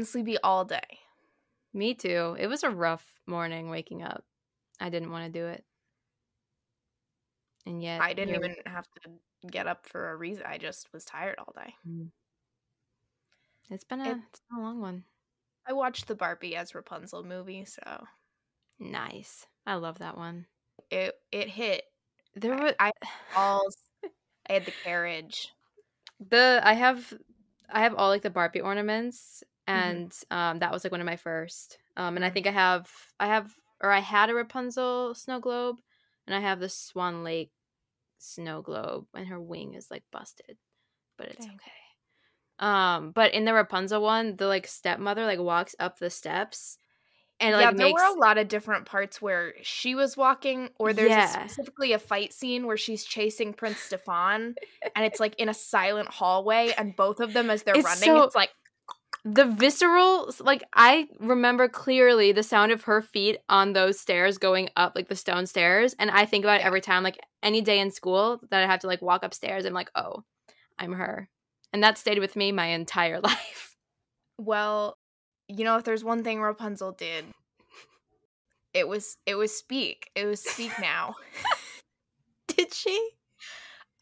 and sleepy all day. Me too. It was a rough morning waking up. I didn't want to do it. And yet I didn't even have to get up for a reason. I just was tired all day. Mm. It's been a, It- it's been a long one. I watched the Barbie as Rapunzel movie, so Nice. I love that one. it it hit. There I- were I balls. I had the carriage. the I have I have all like the Barbie ornaments Mm-hmm. and um that was like one of my first. Um and I think I have I have or I had a Rapunzel snow globe and I have the Swan Lake snow globe and her wing is like busted. But it's Dang. okay. Um but in the Rapunzel one, the like stepmother like walks up the steps and like there makes were a lot of different parts where she was walking, or there's a specifically a fight scene where she's chasing Prince Stefan, and it's like in a silent hallway, and both of them as they're It's running, so- it's like the visceral like i remember clearly the sound of her feet on those stairs going up like the stone stairs and i think about it every time like any day in school that i have to like walk upstairs i'm like oh i'm her and that stayed with me my entire life Well, you know, if there's one thing Rapunzel did, it was it was speak. It was speak now. did she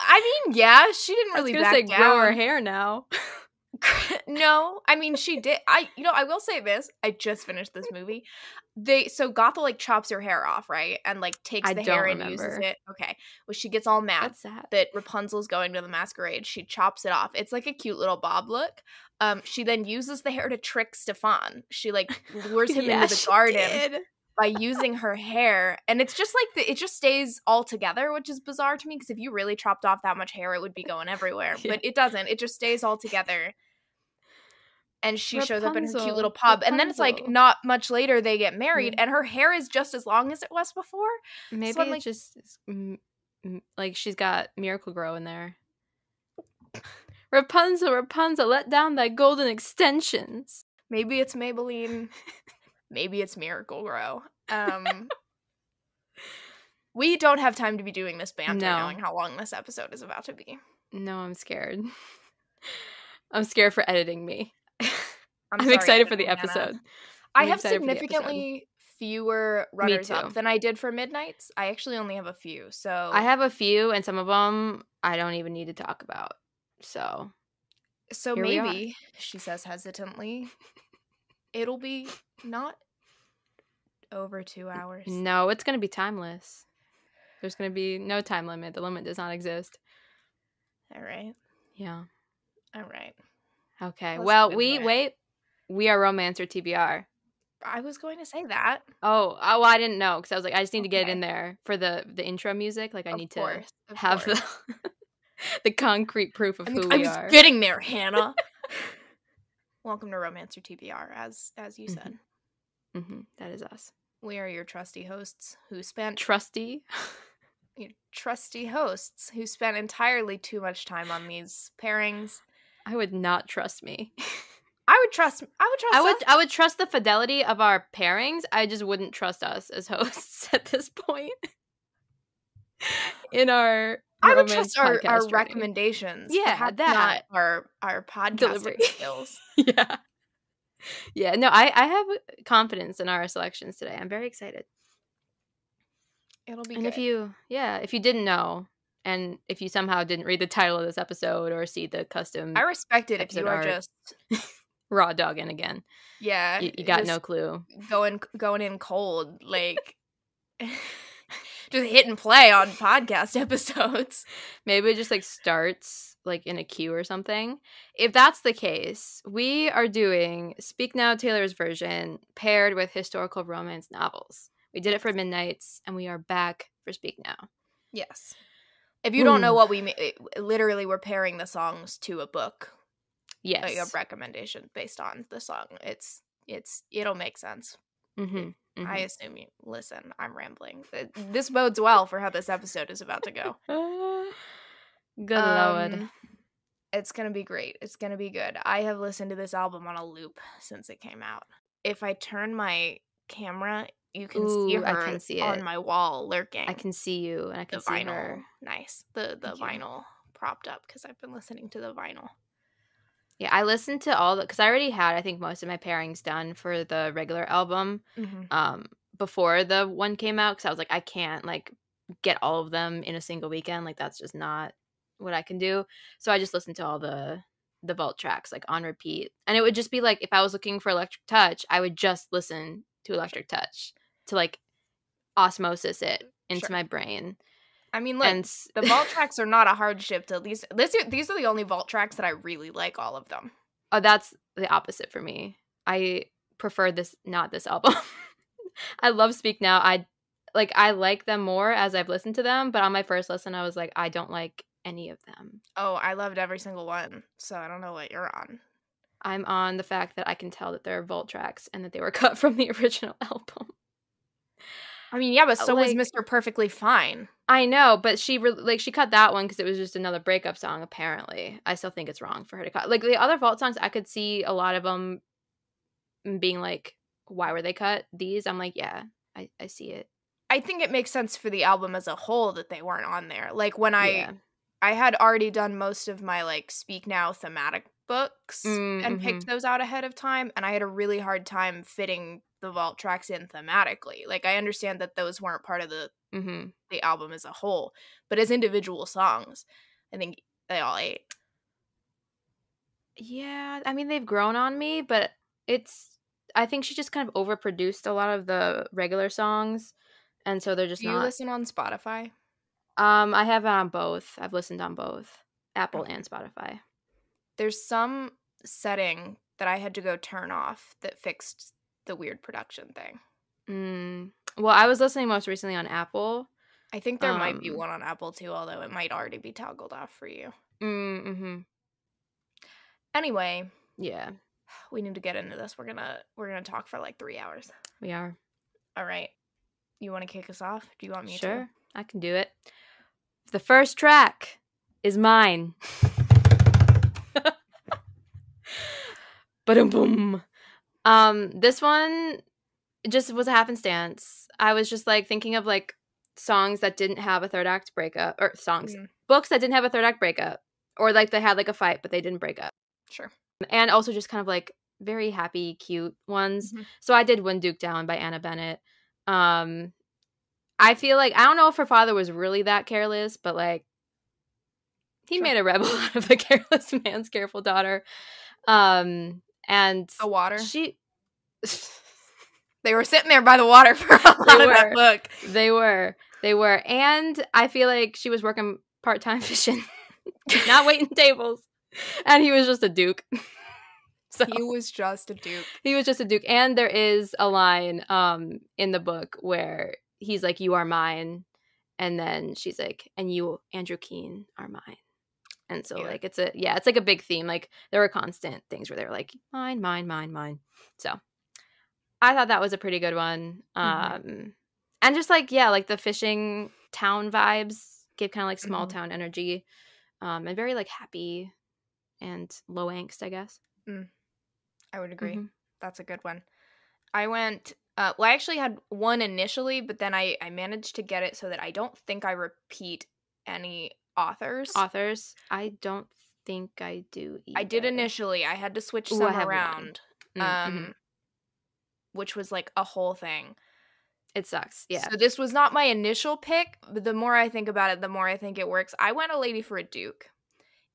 I mean, yeah, she didn't i was really gonna back say down. grow her hair now no, I mean she did. I you know I will say this. I just finished this movie. They so Gothel like chops her hair off, right, and like takes I the hair and uses it. Okay, well she gets all mad that Rapunzel's going to the masquerade. She chops it off. It's like a cute little bob look. Um, she then uses the hair to trick Stefan. She like lures him Yeah, into the garden did. by using her hair, and it's just like the, it just stays all together, which is bizarre to me because if you really chopped off that much hair, it would be going everywhere. Yeah. But it doesn't. It just stays all together. And she shows up in her cute little pub, and then it's like not much later they get married, Yeah. and her hair is just as long as it was before. maybe I'm like- just mm, mm, like she's got miracle grow in there rapunzel rapunzel let down thy golden extensions Maybe it's Maybelline. Maybe it's Miracle Grow. Um, we don't have time to be doing this banter, No. knowing how long this episode is about to be. No, I'm scared. I'm scared for editing me. I'm, sorry, excited for the episode. I I'm have the episode. significantly fewer runners up than I did for Midnight's. I actually only have a few, so I have a few, and some of them I don't even need to talk about. So so maybe she says hesitantly, it'll be not over two hours. no, it's gonna be timeless. There's gonna be no time limit. The limit does not exist. All right, Yeah. all right. Okay. Let's well, we wait. We are Romance Your TBR. I was going to say that. Oh, oh, well, I didn't know because I was like, I just need to get it in there for the the intro music. Like, I of need course, to have course. the the concrete proof of I, who we was are. getting there, Hannah. Welcome to Romance Your TBR, as as you Mhm. said. hmm that is us. We are your trusty hosts who spent Trusty. your trusty hosts who spent entirely too much time on these pairings. I would not trust me. I would trust. I would trust. I would us. I would trust the fidelity of our pairings. I just wouldn't trust us as hosts at this point. In our I would trust our, our podcast recommendations. Yeah, perhaps that. our our podcasting Delivery. skills. Yeah. Yeah, no, I I have confidence in our selections today. I'm very excited. It'll be and good. if you yeah, if you didn't know and if you somehow didn't read the title of this episode or see the custom I respect it if you are art. just raw dogging again. yeah. You, you got no clue. going going in cold like. Just hit and play on podcast episodes. Maybe it just like starts like in a queue or something. If that's the case, we are doing Speak Now Taylor's version paired with historical romance novels. We did it for Midnight's and we are back for Speak Now. Yes. If you don't know what we mean, eh, literally, we're pairing the songs to a book, Yes. a recommendation based on the song. It's it's it'll make sense. Mhm, mhm. I assume you listen. I'm rambling. Uh, This bodes well for how this episode is about to go. Good lord. Um, It's gonna be great. It's gonna be good. I have listened to this album on a loop since it came out. If I turn my camera, you can see Ooh, I can see on it. my wall lurking. I can see you and I the can see vinyl. her. Nice. The the Thank you. vinyl propped up because I've been listening to the vinyl. Yeah, I listened to all the because I already had I think most of my pairings done for the regular album Mm-hmm. um before the one came out because I was like I can't like get all of them in a single weekend like that's just not what I can do. So I just listened to all the the vault tracks like on repeat, and it would just be like if I was looking for Electric Touch, I would just listen to Electric Touch to like osmosis it into Sure. my brain. I mean, look, and the vault tracks are not a hardship to these. This, these are the only vault tracks that I really like. All of them. Oh, that's the opposite for me. I prefer this, not this album. I love Speak Now. I like, I like them more as I've listened to them, but on my first listen, I was like, I don't like any of them. Oh, I loved every single one. So I don't know what you're on. I'm on the fact that I can tell that they're vault tracks and that they were cut from the original album. I mean, yeah, but Uh, so was Mr. Perfectly Fine. I know, but she re- like she cut that one because it was just another breakup song. Apparently, I still think it's wrong for her to cut. Like the other vault songs, I could see a lot of them being like, "Why were they cut?" These, I'm like, yeah, I, I see it. I think it makes sense for the album as a whole that they weren't on there. Like when I yeah. I had already done most of my like Speak Now thematic books Mm, and picked those out ahead of time and I had a really hard time fitting the vault tracks in thematically. Like I understand that those weren't part of the hmm the album as a whole, but as individual songs, I think they all ate. Yeah, I mean they've grown on me, but it's I think she just kind of overproduced a lot of the regular songs, and so they're just Do you listen on Spotify? Um, I have it on both. I've listened on both Apple Okay. and Spotify. There's some setting that I had to go turn off that fixed the weird production thing. Mm. Well, I was listening most recently on Apple. I think there might be Um, one on Apple too, although it might already be toggled off for you. Mm-hmm. Anyway, Yeah, we need to get into this. We're gonna we're gonna talk for like three hours. we are. All right. You want to kick us off? Do you want me Sure, I can do it. The first track is mine. Boom boom. Um, this one just was a happenstance. I was just like thinking of like songs that didn't have a third act breakup, or songs, Mm, books that didn't have a third act breakup, or like they had like a fight but they didn't break up, sure. and also just kind of like very happy, cute ones. Mhm. So I did "One Duke Down" by Anna Bennett. Um, I feel like I don't know if her father was really that careless, but like he Sure. made a rebel out of a careless man's careful daughter. Um, and The water. she They were sitting there by the water for a lot They of that book. they were. They were, and I feel like she was working part time fishing, not waiting tables, and he was just a duke. so He was just a duke. he was just a duke. And there is a line um in the book where he's like you are mine. And then she's like and you andrew keene are mine. And so Yeah. like it's a yeah it's like a big theme. Like there were constant things where they were like mine mine mine mine. So i thought that was a pretty good one Mhm. um and just like yeah like the fishing town vibes give kind of like small Mhm. town energy um and very like happy and low angst i guess I would agree. Mhm. That's a good one. I went. Uh, well, I actually had one initially, but then I I managed to get it so that I don't think I repeat any authors. authors. I don't think I do. Either. I did initially. I had to switch Ooh, some around. Mm, Um, mhm. Which was like a whole thing. It sucks. Yeah. So this was not my initial pick, but the more I think about it, the more I think it works. I went a lady for a duke.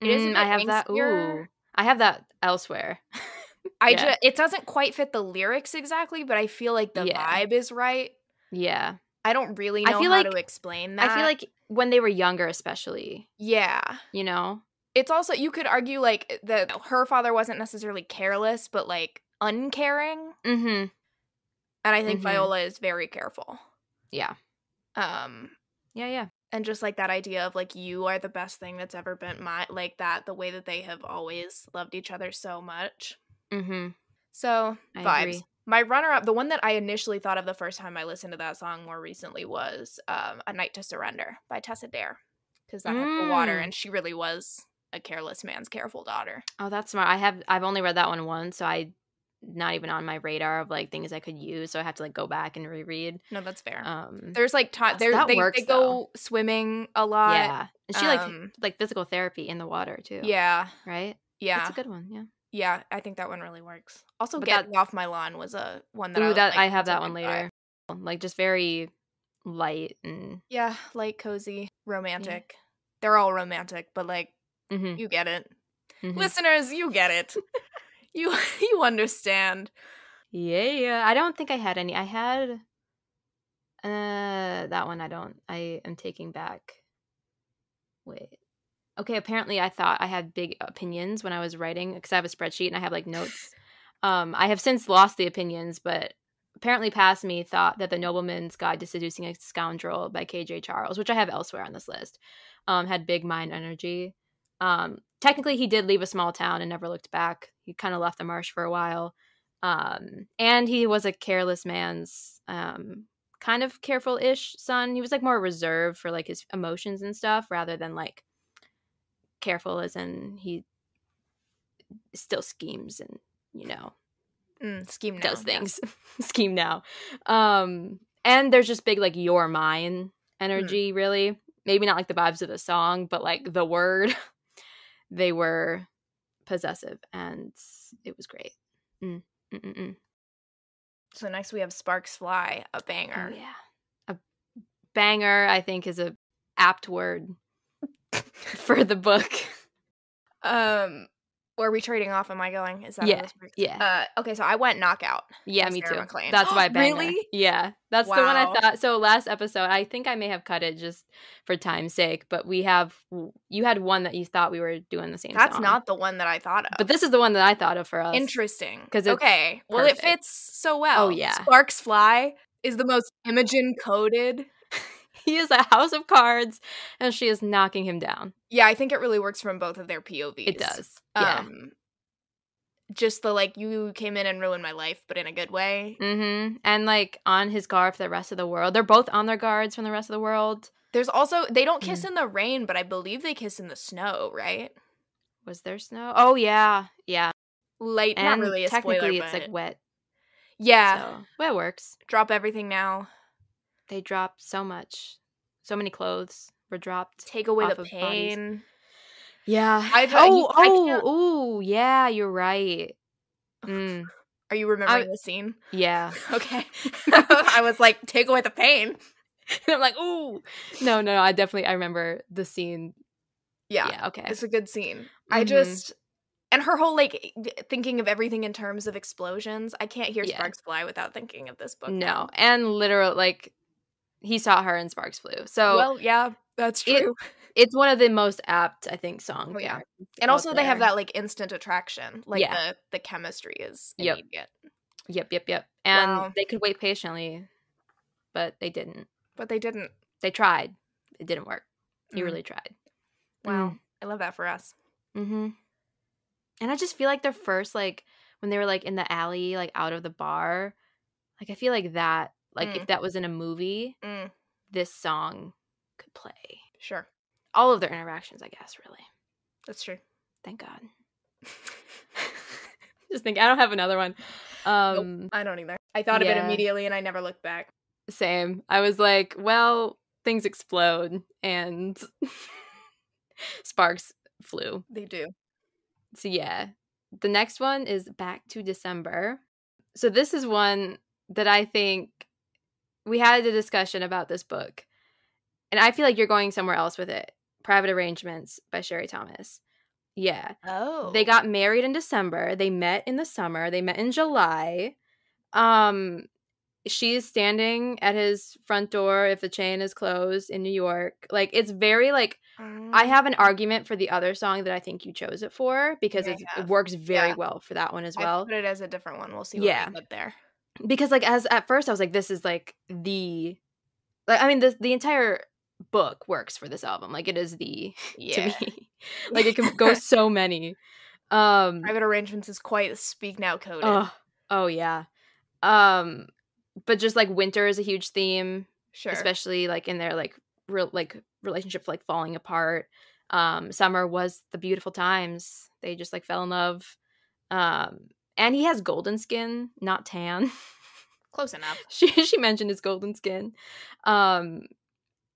It Mm, bit I have that. Ooh, I have that elsewhere. I Yeah. just it doesn't quite fit the lyrics exactly, but I feel like the Yeah. vibe is right. yeah. I don't really I know feel how like- to explain that. I feel like when they were younger, especially, yeah. you know. It's also you could argue like that her father wasn't necessarily careless, but like uncaring, Mm-hmm. And I think Mhm. Viola is very careful. Yeah. Um Yeah. Yeah. and just like that idea of like you are the best thing that's ever been my like that the way that they have always loved each other so much. Mm-hmm. So, I vibes. agree. My runner up, the one that I initially thought of the first time I listened to that song more recently was um, A Night to Surrender by Tessa Dare. Because that had the water, Mm. and she really was a careless man's careful daughter. Oh, that's smart. I have. I've only read that one once, so I not even on my radar of like things I could use. So I have to like go back and reread. No, that's fair. Um. There's like time. so There, that they, works, they go swimming a lot. yeah. And she like um, like physical therapy in the water too. Yeah. Right. Yeah. That's a good one. Yeah. Yeah, I think that one really works. Also, But Getting Off My Lawn was a one that Ooh, I that like, I have that one later. Like just very light and Yeah, light, cozy, romantic. They're all romantic, but like mhm, you get it. mhm. Listeners, you get it. You you understand. Yeah, yeah. I don't think I had any. I had uh that one I don't. I am taking back. Wait. Okay, apparently I thought I had big opinions when I was writing because I have a spreadsheet and I have like notes. um I have since lost the opinions, but apparently past me thought that The Nobleman's Guide to Seducing a Scoundrel by KJ Charles, which I have elsewhere on this list, um had big mind energy. Um technically he did leave a small town and never looked back. He kind of left the marsh for a while. Um and he was a careless man's um kind of careful-ish son. He was like more reserved for like his emotions and stuff rather than like careful as in he still schemes and you know Mm, scheme now. does things. Scheme now. Um and there's just big like your mine energy really. Maybe not like the vibes of the song but like the word they were possessive and it was great mm. Mm-mm-mm. So next we have Sparks Fly, a Oh banger. yeah. A banger, I think, is a apt word for the book. Um, were we trading off? Am I going? Is that Yeah, yeah. Uh, okay, so I went knockout. Yeah, me Sarah too. MacLean. That's why banger. Really? Yeah, that's the one I thought. So last episode, I think I may have cut it just for time's sake, but we have you had one that you thought we were doing the same. That's song. not the one that I thought of. But this is the one that I thought of for us. Interesting. Because okay, well, it fits so well. Oh, yeah. Sparks Fly is the most Imogen coded. He is a house of cards, and she is knocking him down. Yeah, I think it really works from both of their POVs. It does. Yeah. Um, just the like you came in and ruined my life, but in a good way. mm-hmm. And like on his guard for the rest of the world. They're both on their guards from the rest of the world. There's also they don't Mm. kiss in the rain, but I believe they kiss in the snow, right? Was there snow? Oh yeah, yeah. Light, And not really a technically, spoiler, it's but like wet. yeah. So, but it works. Drop everything now. They dropped so much, so many clothes were dropped. Take away the of bodies. pain. Yeah. I- oh, I oh, can't- ooh, yeah. You're right. Mm, Are you remembering the scene? yeah. Okay. I was like, take away the pain. I'm like, ooh. No, no, I definitely I remember the scene. Yeah. Yeah. okay. It's a good scene. I Mhm. just and her whole like thinking of everything in terms of explosions. I can't hear Yeah. sparks fly without thinking of this book. No, and literal like he saw her and sparks flew. So well, yeah, that's it- true. it's one of the most apt, I think, song. Oh, yeah. and also they have that like instant attraction. Like Yeah. the the chemistry is Yep. immediate. Yep, yep, yep. And Wow. they could wait patiently, but they didn't. But they didn't. They tried. It didn't work. He Mm. really tried. Wow. I love that for us. Mm-hmm. And I just feel like their first, like, when they were like in the alley, like out of the bar, like I feel like that, like Mm. if that was in a movie, Mm, this song could play. sure. All of their interactions, I guess, really. That's true. Thank God. just think I don't have another one. Um I don't either. I thought of it immediately and I never looked back. Same. I was like, well, things explode and sparks flew. They do. So yeah. The next one is Back to December. So this is one that I think we had a discussion about this book. And I feel like you're going somewhere else with it. Private Arrangements by Sherry Thomas. Yeah. Oh. They got married in December. They met in the summer. They met in July. Um she's standing at his front door if the chain is closed in New York. Like it's very like I have an argument for the other song that I think you chose it for because Yeah, yeah. it works very Yeah. well for that one as I well. put it as a different one. We'll see what Yeah. we there. Because like as at first I was like this is like the like I mean the the entire book works for this album. Like it is the Yeah. to me. like it can go so many. Um Private arrangements is quite speak now coded. Oh, oh yeah. Um, but just like winter is a huge theme, sure. especially like in their like real like relationships like falling apart. Um, summer was the beautiful times. They just like fell in love. Um, and he has golden skin, not tan. Close enough. she she mentioned his golden skin. Um,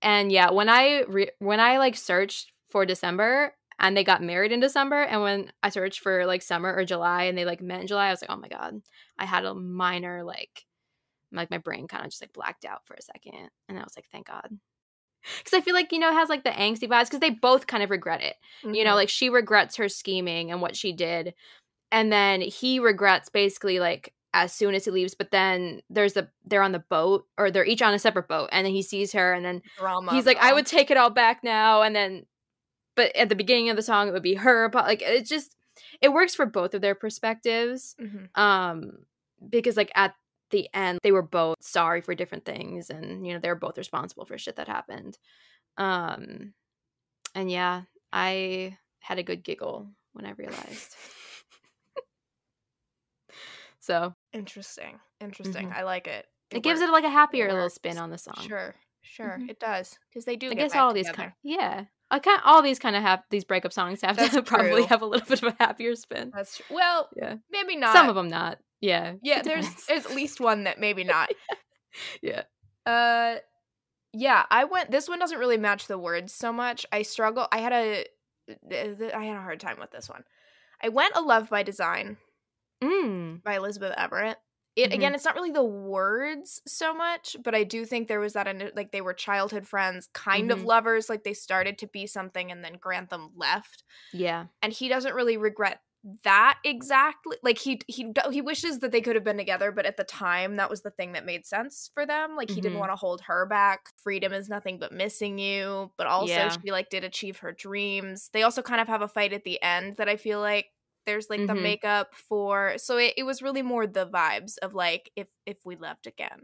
and yeah, when I re- when I like searched for December, and they got married in December. And when I searched for like summer or July and they like met in July, I was like, oh my God. I had a minor like like my brain kind of just like blacked out for a second. And I was like, thank God. Because I feel like, you know, it has like the angsty vibes because they both kind of regret it. Mm-hmm. You know, like she regrets her scheming and what she did. And then he regrets basically like as soon as he leaves, but then there's a they're on the boat or they're each on a separate boat, and then he sees her, and then Drama, he's like, "I would take it all back now," and then, but at the beginning of the song, it would be her, but like it just it works for both of their perspectives, mm-hmm. um, because like at the end they were both sorry for different things and you know they were both responsible for shit that happened um and yeah i had a good giggle when i realized so interesting interesting mm-hmm. i like it it, it gives it like a happier little spin on the song sure sure mm-hmm. it does because they do i guess all these kind of, yeah I kind all these kind of have these breakup songs have That's to probably have a little bit of a happier spin. That's true. Well, yeah, maybe not. Some of them not. Yeah. Yeah, there's there's at least one that maybe not. yeah. Uh yeah, I went this one doesn't really match the words so much. I struggle I had a I had a hard time with this one. I went a love by design mm. by Elizabeth Everett. It mm-hmm. again, it's not really the words so much, but I do think there was that like they were childhood friends, kind mm-hmm. of lovers, like they started to be something, and then Grantham left. Yeah, and he doesn't really regret that exactly like he he he wishes that they could have been together but at the time that was the thing that made sense for them like he mm-hmm. didn't want to hold her back freedom is nothing but missing you but also yeah. she like did achieve her dreams they also kind of have a fight at the end that i feel like there's like mm-hmm. the makeup for so it, it was really more the vibes of like if if we left again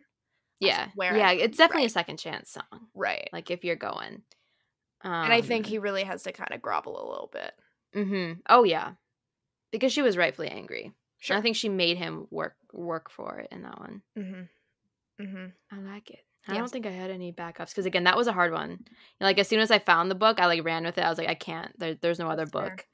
yeah yeah it's definitely right. a second chance song right like if you're going um, and i think he really has to kind of grovel a little bit mm-hmm. oh yeah because she was rightfully angry. Sure. And I think she made him work work for it in that one. Mm-hmm. Mm-hmm. I like it. I don't think I had any backups because again, that was a hard one. Like as soon as I found the book, I like ran with it. I was like, I can't. There, there's no other book.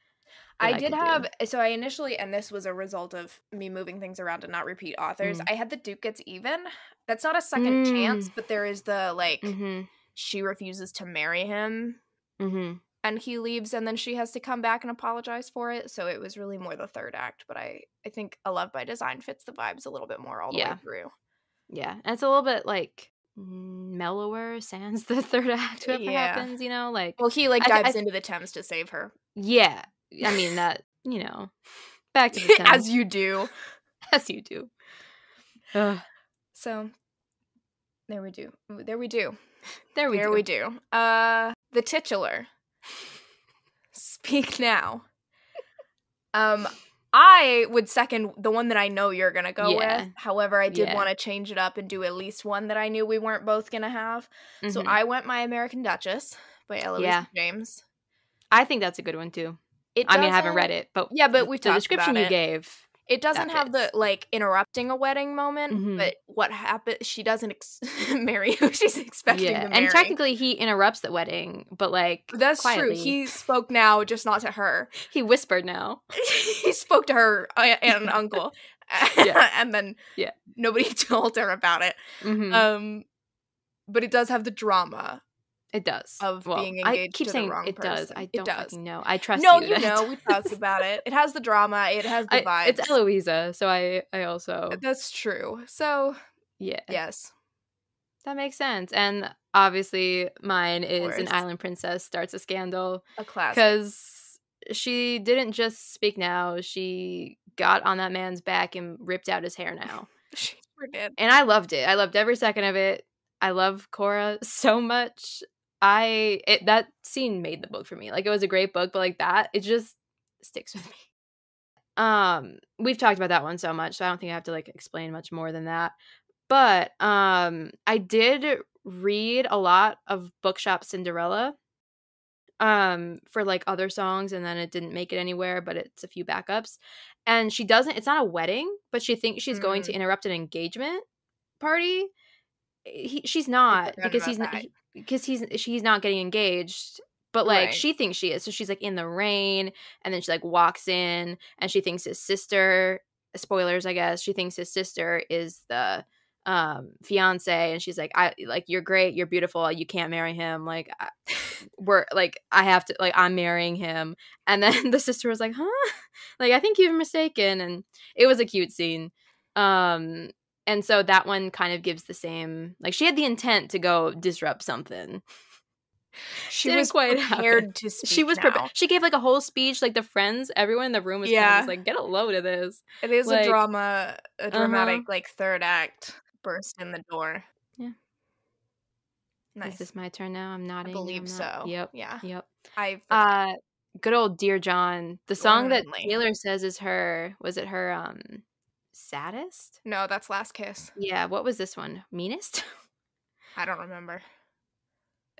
I, I did have do. so I initially, and this was a result of me moving things around and not repeat authors. Mm. I had the Duke gets even. That's not a second mm. chance, but there is the like mm-hmm. she refuses to marry him. Mm-hmm and he leaves and then she has to come back and apologize for it so it was really more the third act but i i think a love by design fits the vibes a little bit more all the yeah. way through yeah and it's a little bit like mellower sans the third act whatever yeah. happens you know like well he like dives I, I, into the thames to save her yeah i mean that you know back to the as you do as you do Ugh. so there we do there we do there we there do. we do uh the titular Speak now. Um, I would second the one that I know you're gonna go yeah. with. However, I did yeah. want to change it up and do at least one that I knew we weren't both gonna have. Mm-hmm. So I went my American Duchess by Eloise yeah. James. I think that's a good one too. It I mean, I haven't read it, but yeah, but we've the description you gave it doesn't have the like interrupting a wedding moment, mm-hmm. but what happened? She doesn't ex- marry who she's expecting yeah. to marry. And technically, he interrupts the wedding, but like that's quietly. true. He spoke now, just not to her. He whispered now. he spoke to her uh, and uncle, and then yeah, nobody told her about it. Mm-hmm. Um, but it does have the drama it does. Of well, being engaged I keep saying it person. does. I don't it does. know. I trust no, you. No, you know. We talked about it. It has the drama. It has the vibes. it's Eloisa, so I I also That's true. So yeah. Yes. That makes sense. And obviously mine is an island princess starts a scandal. A classic. Cuz she didn't just speak now. She got on that man's back and ripped out his hair now. she sure did. And I loved it. I loved every second of it. I love Cora so much. I it that scene made the book for me. Like it was a great book, but like that, it just sticks with me. Um, we've talked about that one so much, so I don't think I have to like explain much more than that. But um I did read a lot of Bookshop Cinderella um for like other songs and then it didn't make it anywhere but it's a few backups and she doesn't it's not a wedding but she thinks she's mm. going to mm. interrupt an engagement party he, she's not because he's not because he's she's not getting engaged but like right. she thinks she is so she's like in the rain and then she like walks in and she thinks his sister spoilers i guess she thinks his sister is the um fiance and she's like i like you're great you're beautiful you can't marry him like I, we're like I have to like I'm marrying him. And then the sister was like, "Huh?" Like I think you're mistaken and it was a cute scene. Um and so that one kind of gives the same like she had the intent to go disrupt something. She Didn't was quite prepared happen. to speak. she was prepared. She gave like a whole speech, like the friends, everyone in the room was kind of like, "Get a load of this." It is like- a drama, a Uh-huh. dramatic like third act burst in the door. Yeah. Nice. Is this my turn now? I'm I nodding. believe I'm so. Yep. Yeah. Yep. I Uh good old Dear John. The song that Taylor says is her was it her um saddest? no, that's Last Kiss. Yeah, what was this one? Meanest? I don't remember.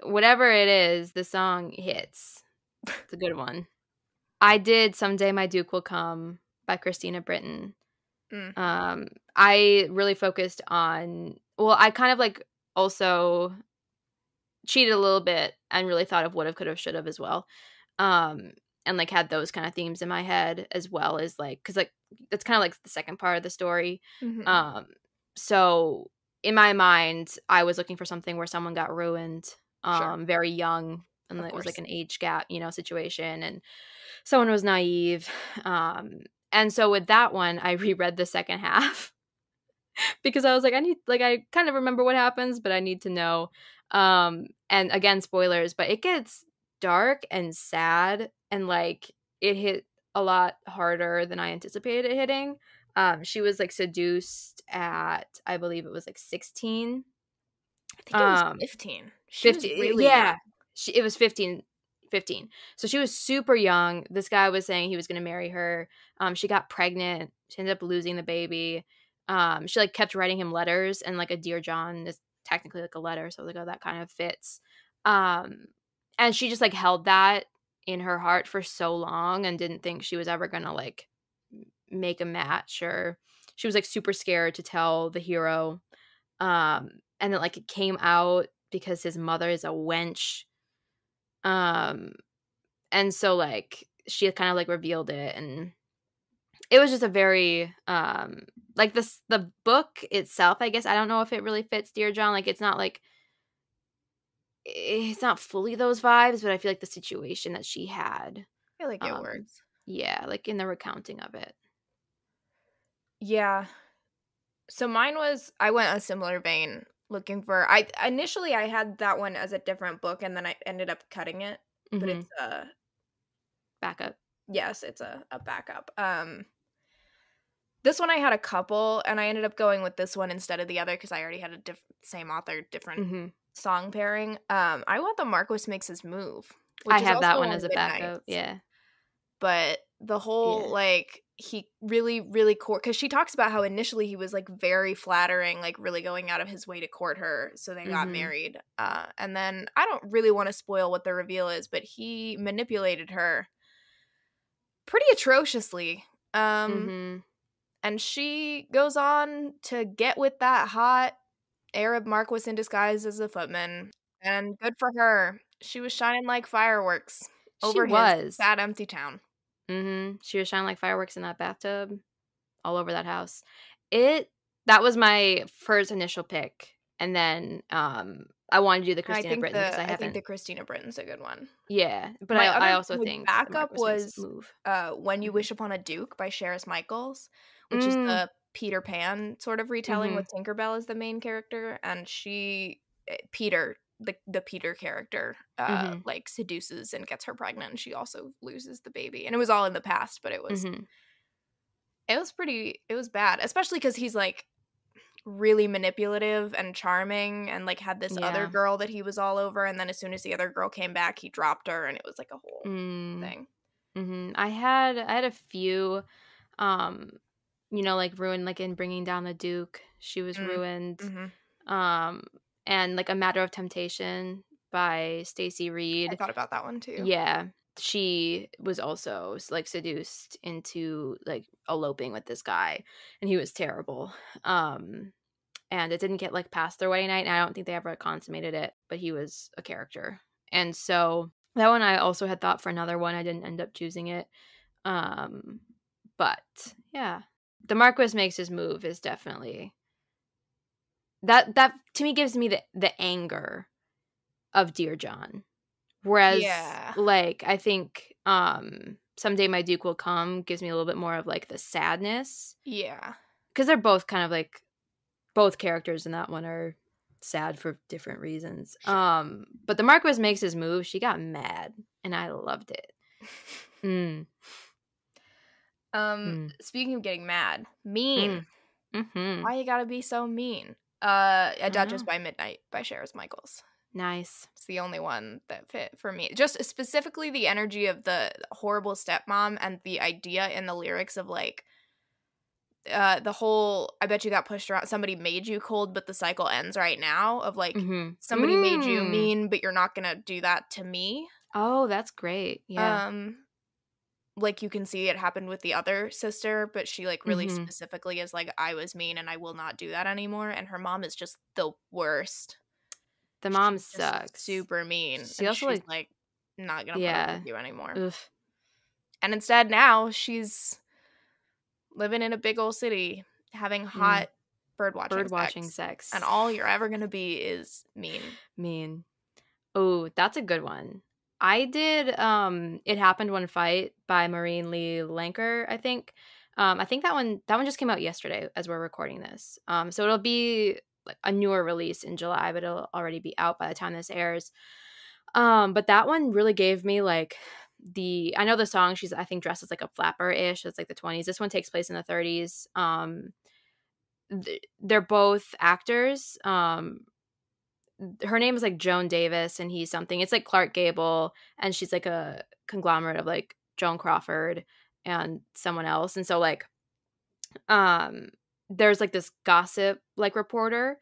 Whatever it is, the song hits. It's a good one. I did Someday My Duke Will Come by Christina Britton. Mm. Um I really focused on well, I kind of like also cheated a little bit and really thought of what have, could have, should have as well. Um and like had those kind of themes in my head as well as like because like that's kind of like the second part of the story Mhm. um so in my mind i was looking for something where someone got ruined Sure. um very young and Of it was like an age gap you know situation and someone was naive um and so with that one i reread the second half because i was like i need like i kind of remember what happens but i need to know um and again spoilers but it gets dark and sad and like it hit a lot harder than i anticipated it hitting. Um she was like seduced at i believe it was like 16 I think it was um, 15. She 50 was really yeah young. she, it was 15 15 so she was super young. This guy was saying he was going to marry her. Um she got pregnant. She ended up losing the baby. Um she like kept writing him letters and like a dear john is technically like a letter so I was like oh that kind of fits. Um and she just like held that in her heart for so long and didn't think she was ever going to like make a match or she was like super scared to tell the hero um and then like it came out because his mother is a wench um and so like she kind of like revealed it and it was just a very um like this the book itself i guess i don't know if it really fits dear john like it's not like it's not fully those vibes but i feel like the situation that she had I feel like it um, works. yeah like in the recounting of it Yeah. So mine was I went a similar vein looking for I initially I had that one as a different book and then I ended up cutting it. But Mhm. it's a backup yes, it's a, a backup. Um this one I had a couple and I ended up going with this one instead of the other because I already had a diff- same author, different hmm song pairing. Um I want the Marquis makes his move. i is have that one as a backup yeah but the whole Yeah. like he really really court because she talks about how initially he was like very flattering like really going out of his way to court her so they got Mhm. married uh and then i don't really want to spoil what the reveal is but he manipulated her pretty atrociously um hmm and she goes on to get with that hot arab marquis in disguise as a footman and good for her she was shining like fireworks over she his was sad empty town hmm She was shining like fireworks in that bathtub, all over that house. It that was my first initial pick, and then um I wanted to do the Christina Britton because I I, haven't. think the Christina Britton's a good one. yeah, but My I, I also think backup was- move. Uh, When You Mhm. Wish Upon a Duke by Charis Michaels, which is Mm. the Peter Pan sort of retelling Mhm. with Tinkerbell as the main character, and she eh, Peter the the Peter character uh Mhm. like seduces and gets her pregnant, and she also loses the baby, and it was all in the past, but it was Mhm. it was pretty it was bad, especially because he's like really manipulative and charming and like had this other girl that he was all over and then as soon as the other girl came back he dropped her and it was like a whole Mm. thing hmm I had I had a few, um, you know, like ruined like in bringing down the Duke. She was Mm. ruined. Mhm. Um, and like a matter of temptation by Stacy Reid. i thought about that one too Yeah. She was also like seduced into like eloping with this guy and he was terrible. Um and it didn't get like past their wedding night and I don't think they ever consummated it, but he was a character. And so that one I also had thought for another one. I didn't end up choosing it. Um but yeah. The Marquis makes his move is definitely that that to me gives me the the anger of Dear John Whereas Yeah. like I think um someday my duke will come gives me a little bit more of like the sadness Yeah. because they're both kind of like both characters in that one are sad for different reasons. Um but the Marquis makes his move, she got mad and I loved it. Mm. Um speaking of getting mad, mean. Mm-hmm. Why you gotta be so mean? Uh A Duchess by Midnight by Charis Michaels. Nice. It's the only one that fit for me. Just specifically the energy of the horrible stepmom and the idea in the lyrics of like uh the whole I bet you got pushed around somebody made you cold but the cycle ends right now of like Mhm. somebody made you Mm. mean but you're not going to do that to me. Oh, that's great. Yeah. Um like you can see it happened with the other sister but she like really Mhm. specifically is like I was mean and I will not do that anymore and her mom is just the worst. the mom She's sucks. Super mean. She also, she's like, not gonna put Yeah. with you anymore. Oof. And instead now she's living in a big old city having hot bird watching Mm. Bird watching sex. sex. And all you're ever gonna be is mean. mean. Oh, that's a good one. I did um It Happened One Fight by Maureen Lee Lenker, I think. Um I think that one that one just came out yesterday as we're recording this. Um so it'll be a newer release in July, but it'll already be out by the time this airs. Um but that one really gave me like the I know the song she's I think dressed as like a flapper ish. It's like the 20s. This one takes place in the 30s. Um th- they're both actors. Um her name is like Joan Davis and he's something. It's like Clark Gable and she's like a conglomerate of like Joan Crawford and someone else. And so like um there's like this gossip like reporter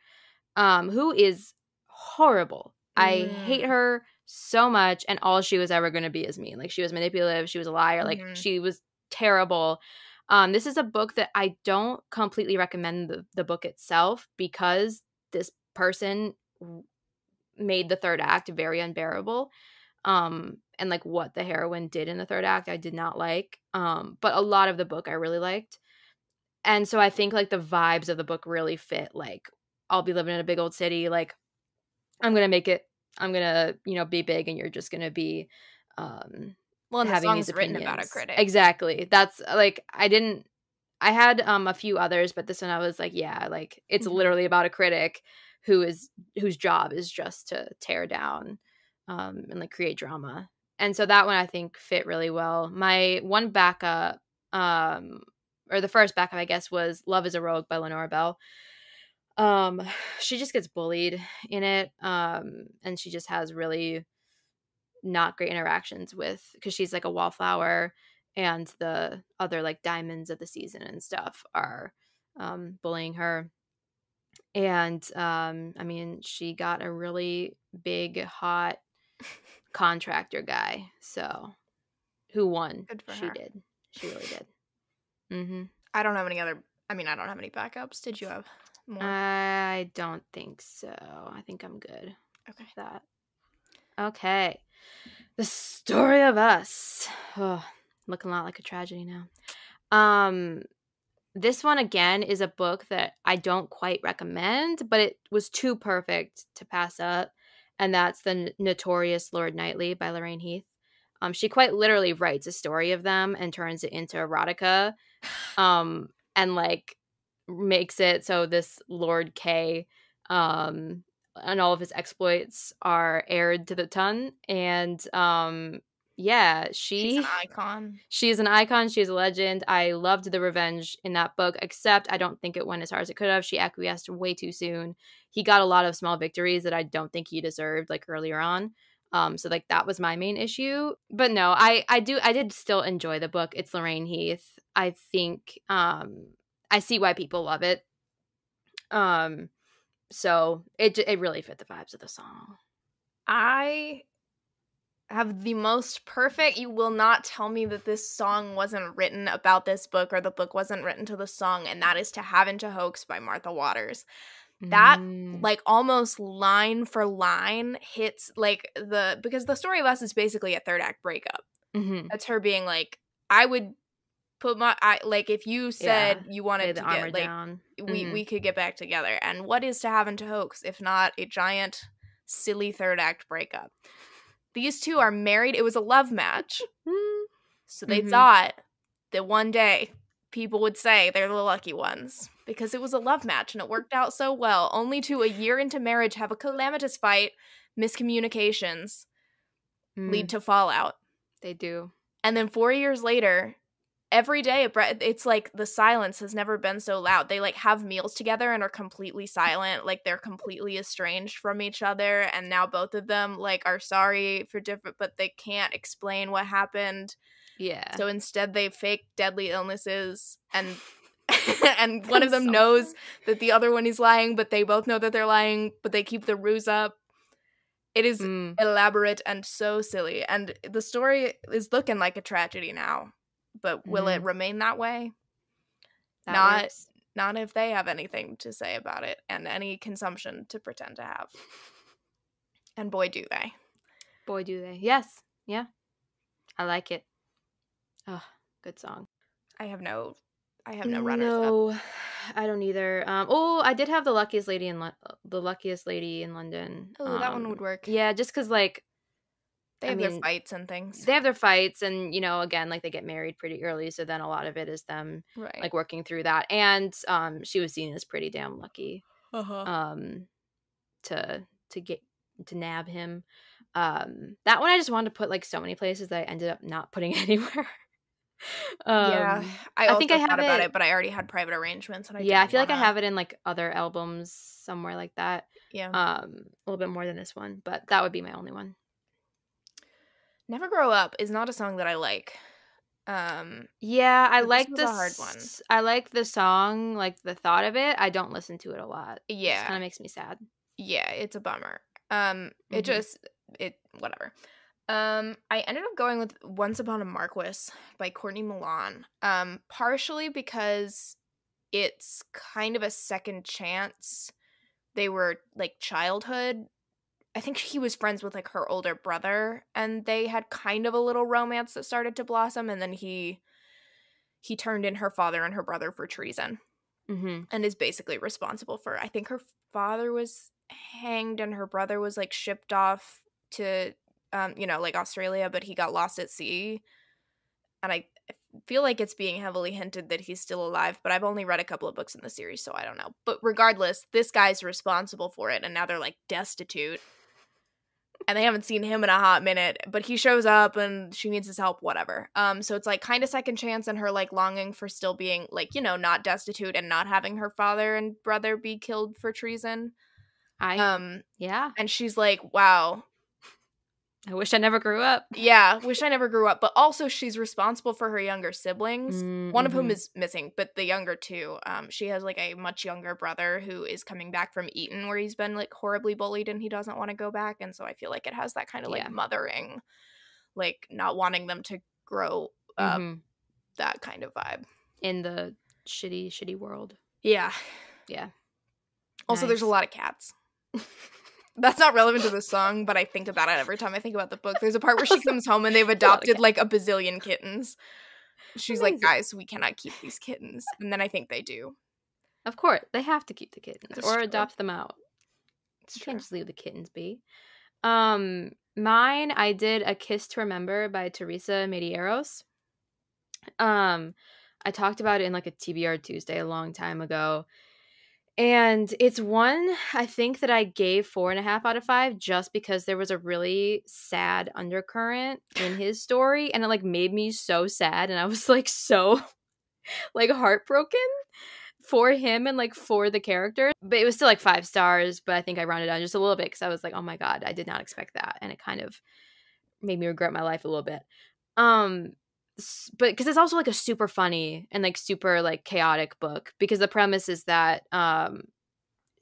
um who is horrible. I hate Mm. her so much and all she was ever going to be is mean. Like she was manipulative, she was a liar, like Mhm. she was terrible. Um this is a book that I don't completely recommend the, the book itself because this person made the third act very unbearable um and like what the heroine did in the third act i did not like um but a lot of the book i really liked and so i think like the vibes of the book really fit like i'll be living in a big old city like i'm gonna make it i'm gonna you know be big and you're just gonna be um Well, and the having song's these written about a critic. Exactly. That's like I didn't I had um a few others, but this one I was like, yeah, like it's Mhm. literally about a critic who is whose job is just to tear down um and like create drama. And so that one I think fit really well. My one backup um or the first backup I guess was Love is a Rogue by Lenora Bell. Um she just gets bullied in it um and she just has really not great interactions with because she's like a wallflower and the other like diamonds of the season and stuff are um bullying her and um i mean she got a really big hot contractor guy so who won? Good for she her. did. She really did. Mm-hmm. I don't have any other I mean, I don't have any backups. Did you have more? i don't think so. I think i'm good okay. that. Okay. The story of us. Oh, looking a lot like a tragedy now. Um this one again is a book that i don't quite recommend but it was too perfect to pass up and that's the notorious lord Nightly by lorraine heath. Um she quite literally writes a story of them and turns it into erotica um and like makes it so this lord k um and all of his exploits are aired to the ton and um yeah she She's an icon. she's an icon she's a legend. I loved the revenge in that book except i don't think it went as hard as it could have. She acquiesced way too soon. He got a lot of small victories that i don't think he deserved like earlier on. Um so like that was my main issue. But no i i do i did still enjoy the book. It's lorraine heath. I think um i see why people love it. Um so it it really fit the vibes of the song. I have the most perfect. You will not tell me that this song wasn't written about this book or the book wasn't written to the song, and that is To Have and to Hoax by Martha Waters. That, Mm. Like almost line for line hits like the because the story of us is basically a third act breakup. Mhm. That's her being like, I would put my I like if you said you wanted to get like down we Mhm. we could get back together. And what is to have to hoax if not a giant silly third act breakup? These two are married. It was a love match. Mm. So they Mhm. thought that one day people would say they're the lucky ones because it was a love match and it worked out so well. Only to a year into marriage have a calamitous fight, miscommunications Mm, lead to fallout. they do. And then 4 years later, every day it's like the silence has never been so loud. They like have meals together and are completely silent, like they're completely estranged from each other and now both of them like are sorry for different but they can't explain what happened. Yeah. So instead, they fake deadly illnesses, and and one of them Consumption. knows that the other one is lying, but they both know that they're lying, but they keep the ruse up. It is Mm, elaborate and so silly, and the story is looking like a tragedy now. But will it remain that way? that not- works. Not if they have anything to say about it and any consumption to pretend to have. And boy, do they. Boy, do they. Yes. Yeah. I like it. Oh, good song. I have no, I have no runners up. No, I don't either. Um, oh, I did have the luckiest lady in Lon- the luckiest lady in London. Oh, that one Um, would work. Yeah, just because like They I have their fights and things. they have their fights, and you know, again, like they get married pretty early, so then a lot of it is them right. like working through that. And um, she was seen as pretty damn lucky. uh-huh. um to to get to nab him um that one i just wanted to put like so many places that i ended up not putting anywhere um yeah, I, I think I thought have about it- it, but I already had private arrangements, and I yeah i feel like i have it in like other albums somewhere like that Yeah, um a little bit more than this one but that would be my only one "Never Grow Up" is not a song that I like. Um, yeah i like the hard one. I like the song like the thought of it i don't listen to it a lot it yeah, kind of makes me sad yeah, it's a bummer. Um, it Mhm. just it whatever. Um, I ended up going with "Once Upon a Marquess" by Courtney Milan. Um, partially because it's kind of a second chance. They were like childhood. I think he was friends with like her older brother, and they had kind of a little romance that started to blossom, and then he he turned in her father and her brother for treason. Mm-hmm. and is basically responsible for I think her father was hanged and her brother was like shipped off to um you know like Australia but he got lost at sea. And I I feel like it's being heavily hinted that he's still alive but I've only read a couple of books in the series so I don't know. But regardless this guy's responsible for it and now they're like destitute and they haven't seen him in a hot minute but he shows up and she needs his help whatever. Um so it's like kind of second chance and her like longing for still being like you know not destitute and not having her father and brother be killed for treason. I um yeah. and she's like wow i wish i never grew up. Yeah wish i never grew up but also she's responsible for her younger siblings. One of whom Mhm. is missing but the younger two um she has like a much younger brother who is coming back from eton where he's been like horribly bullied and he doesn't want to go back and so i feel like it has that kind of like Yeah. mothering like not wanting them to grow up Mhm. that kind of vibe. In the shitty shitty world. Yeah. Yeah. Also there's a lot of cats that's not relevant to the song but i think about it every time i think about the book there's a part where she comes home and they've adopted like a bazillion kittens she's like guys we cannot keep these kittens and then i think they do Of course, they have to keep the kittens That's or true. adopt them out. it's You true can't just leave the kittens be. Um, mine, I did a Kiss to Remember by Teresa Medeiros. Um, I talked about it in like a TBR Tuesday a long time ago. And it's one I think that I gave four and a half out of five just because there was a really sad undercurrent in his story and it like made me so sad and I was like so like heartbroken for him and like for the character. But it was still like five stars, but I think I rounded down just a little bit because I was like, oh my god, I did not expect that. And it kind of made me regret my life a little bit. Um but because it's also like a super funny and like super like chaotic book because the premise is that um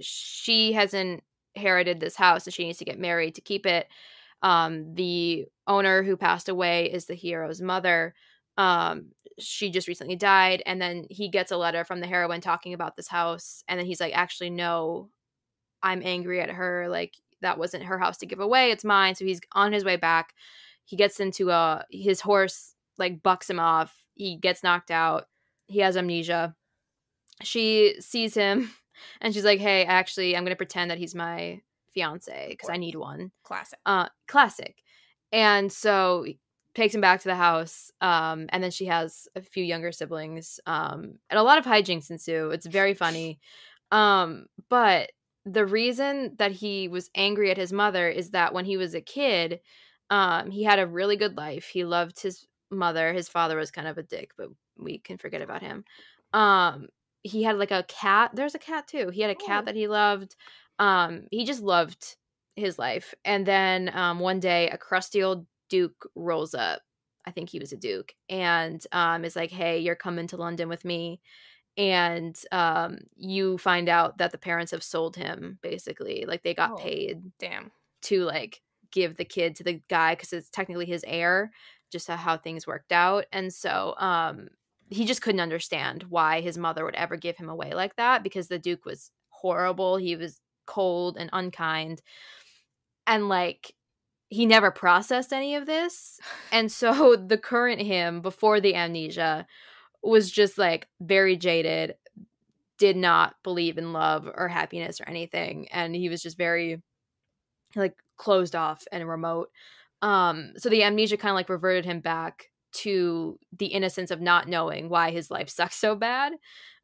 she hasn't inherited this house and she needs to get married to keep it. Um the owner who passed away is the hero's mother. Um she just recently died and then he gets a letter from the heroine talking about this house and then he's like actually no i'm angry at her like that wasn't her house to give away it's mine. So he's on his way back. He gets into a his horse like bucks him off. He gets knocked out. He has amnesia. She sees him and she's like hey actually i'm gonna pretend that he's my fiance because i need one. Classic. Uh classic. And so takes him back to the house um, and then she has a few younger siblings um, and a lot of hijinks ensue. It's very funny. Um, but the reason that he was angry at his mother is that when he was a kid um, he had a really good life. He loved his mother his father was kind of a dick but we can forget about him um, he had like a cat there's a cat too he had a cat Oh. that he loved um, he just loved his life and then um, one day a crusty old duke rolls up i think he was a duke and um, is like hey you're coming to london with me and um, you find out that the parents have sold him basically like they got Oh. paid Damn. to like give the kid to the guy because it's technically his heir just how things worked out and so um he just couldn't understand why his mother would ever give him away like that because the duke was horrible he was cold and unkind and like he never processed any of this and so the current him before the amnesia was just like very jaded did not believe in love or happiness or anything and he was just very like closed off and remote um so the amnesia kind of like reverted him back to the innocence of not knowing why his life sucks so bad.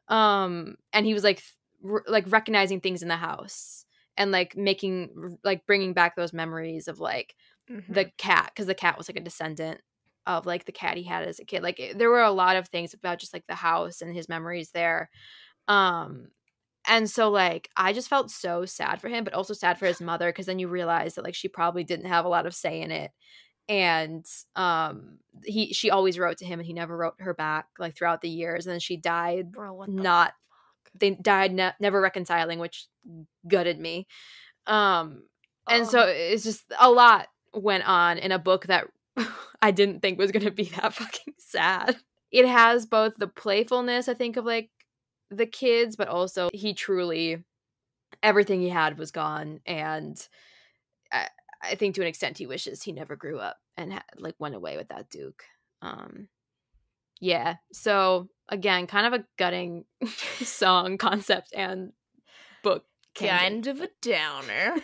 Um and he was like like recognizing things in the house and like making like bringing back those memories of like Mhm. the cat because the cat was like a descendant of like the cat he had as a kid. Like it- there were a lot of things about just like the house and his memories there. Um and so like i just felt so sad for him but also sad for his mother because then you realize that like she probably didn't have a lot of say in it and um he she always wrote to him and he never wrote her back like throughout the years and then she died Bro, the not fuck? they died ne- never reconciling which gutted me um and so it's just a lot went on in a book that I didn't think was going to be that fucking sad. It has both the playfulness, I think, of like the kids, but also he truly, everything he had was gone. And I, I think to an extent he wishes he never grew up and ha- like went away with that Duke. Um, yeah. So again, kind of a gutting song concept and book. kind of a downer.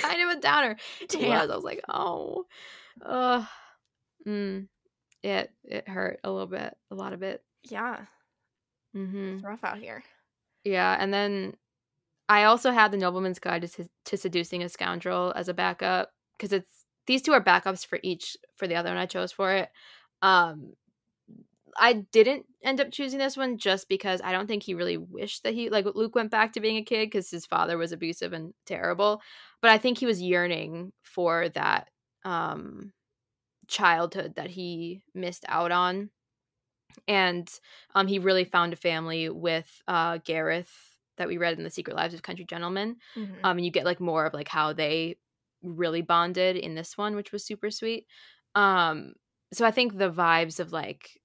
kind of a downer. Damn. I was like, oh, uh, mm, it it hurt a little bit, a lot of it. yeah, hmm it's rough out here. Yeah, and then I also had the Nobleman's Guide to, to Seducing a Scoundrel as a backup because it's these two are backups for each for the other one I chose for it. Um, I didn't end up choosing this one just because I don't think he really wished that he like Luke went back to being a kid because his father was abusive and terrible. But I think he was yearning for that um childhood that he missed out on. And um he really found a family with uh Gareth that we read in The Secret Lives of Country Gentlemen. Mhm. Um and you get like more of like how they really bonded in this one, which was super sweet. Um so I think the vibes of like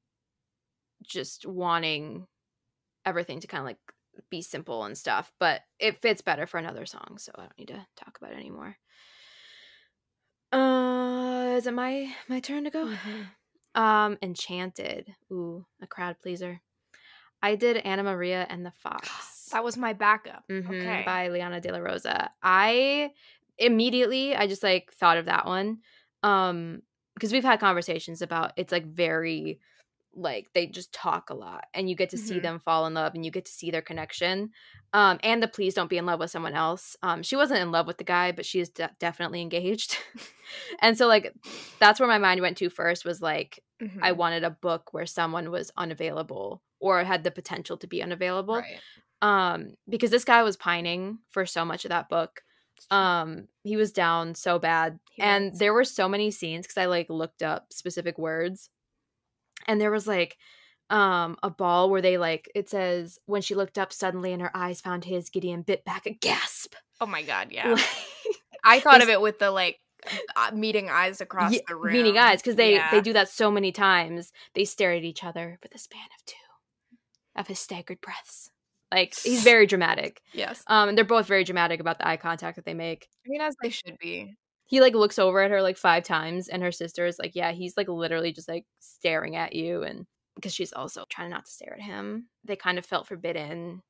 just wanting everything to kind of like be simple and stuff, but it fits better for another song, so I don't need to talk about it anymore. Uh, is it my my turn to go? Mhm. Um, Enchanted. Ooh, a crowd pleaser. I did Anna Maria and the Fox. that was my backup. Mhm, Okay. by Liana de la Rosa. I immediately I just like thought of that one. Um because we've had conversations about it's like very like they just talk a lot and you get to see Mhm. them fall in love and you get to see their connection. Um and the please don't be in love with someone else. Um she wasn't in love with the guy but she is de- definitely engaged. and so like that's where my mind went to first was like Mhm. I wanted a book where someone was unavailable or had the potential to be unavailable Right. um because this guy was pining for so much of that book um he was down so bad He and was. there were so many scenes because i like looked up specific words and there was like um a ball where they like it says when she looked up suddenly and her eyes found his gideon bit back a gasp Oh my god, yeah. Like, I thought of it with the like uh, meeting eyes across ye- the room. meaning eyes because they Yeah. they do that so many times they stare at each other for the span of two of his staggered breaths like he's very dramatic Yes. um and they're both very dramatic about the eye contact that they make I mean, as they should be. he like looks over at her like five times and her sister is like yeah he's like literally just like staring at you and because she's also trying not to stare at him they kind of felt forbidden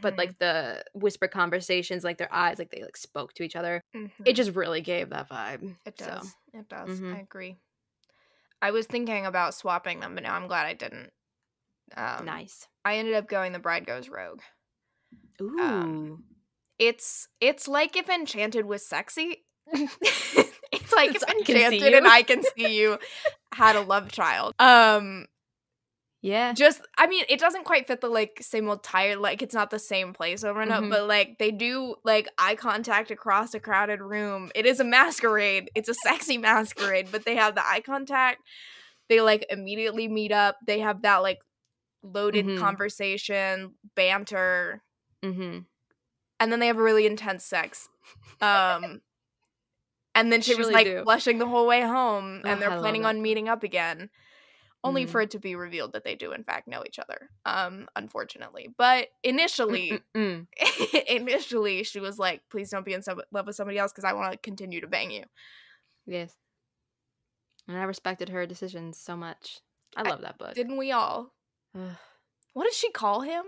but Mhm. like the whisper conversations, like their eyes, like they like spoke to each other. Mhm. It just really gave that vibe. It So, does. It does. Mhm. I agree. I was thinking about swapping them, but now I'm glad I didn't. Um, nice. I ended up going the bride goes rogue. Ooh. um, It's it's like if Enchanted was sexy. it's like if So I Enchanted and. I can see you had a love child. Um, yeah. just I mean, it doesn't quite fit the like same old tired like it's not the same place over and Mhm. up, but like they do like eye contact across a crowded room. It is a masquerade. It's a sexy masquerade, but they have the eye contact. They like immediately meet up. They have that like loaded Mhm. conversation, banter, Mm-hmm. and then they have a really intense sex. Um and then she They was really like do. blushing the whole way home Oh, and they're I planning on meeting up again. Only Mhm. for it to be revealed that they do in fact know each other. Um unfortunately. But initially initially she was like please don't be in some- love with somebody else cuz I want to continue to bang you. Yes. And I respected her decisions so much. I I- love that book. Didn't we all? What did she call him?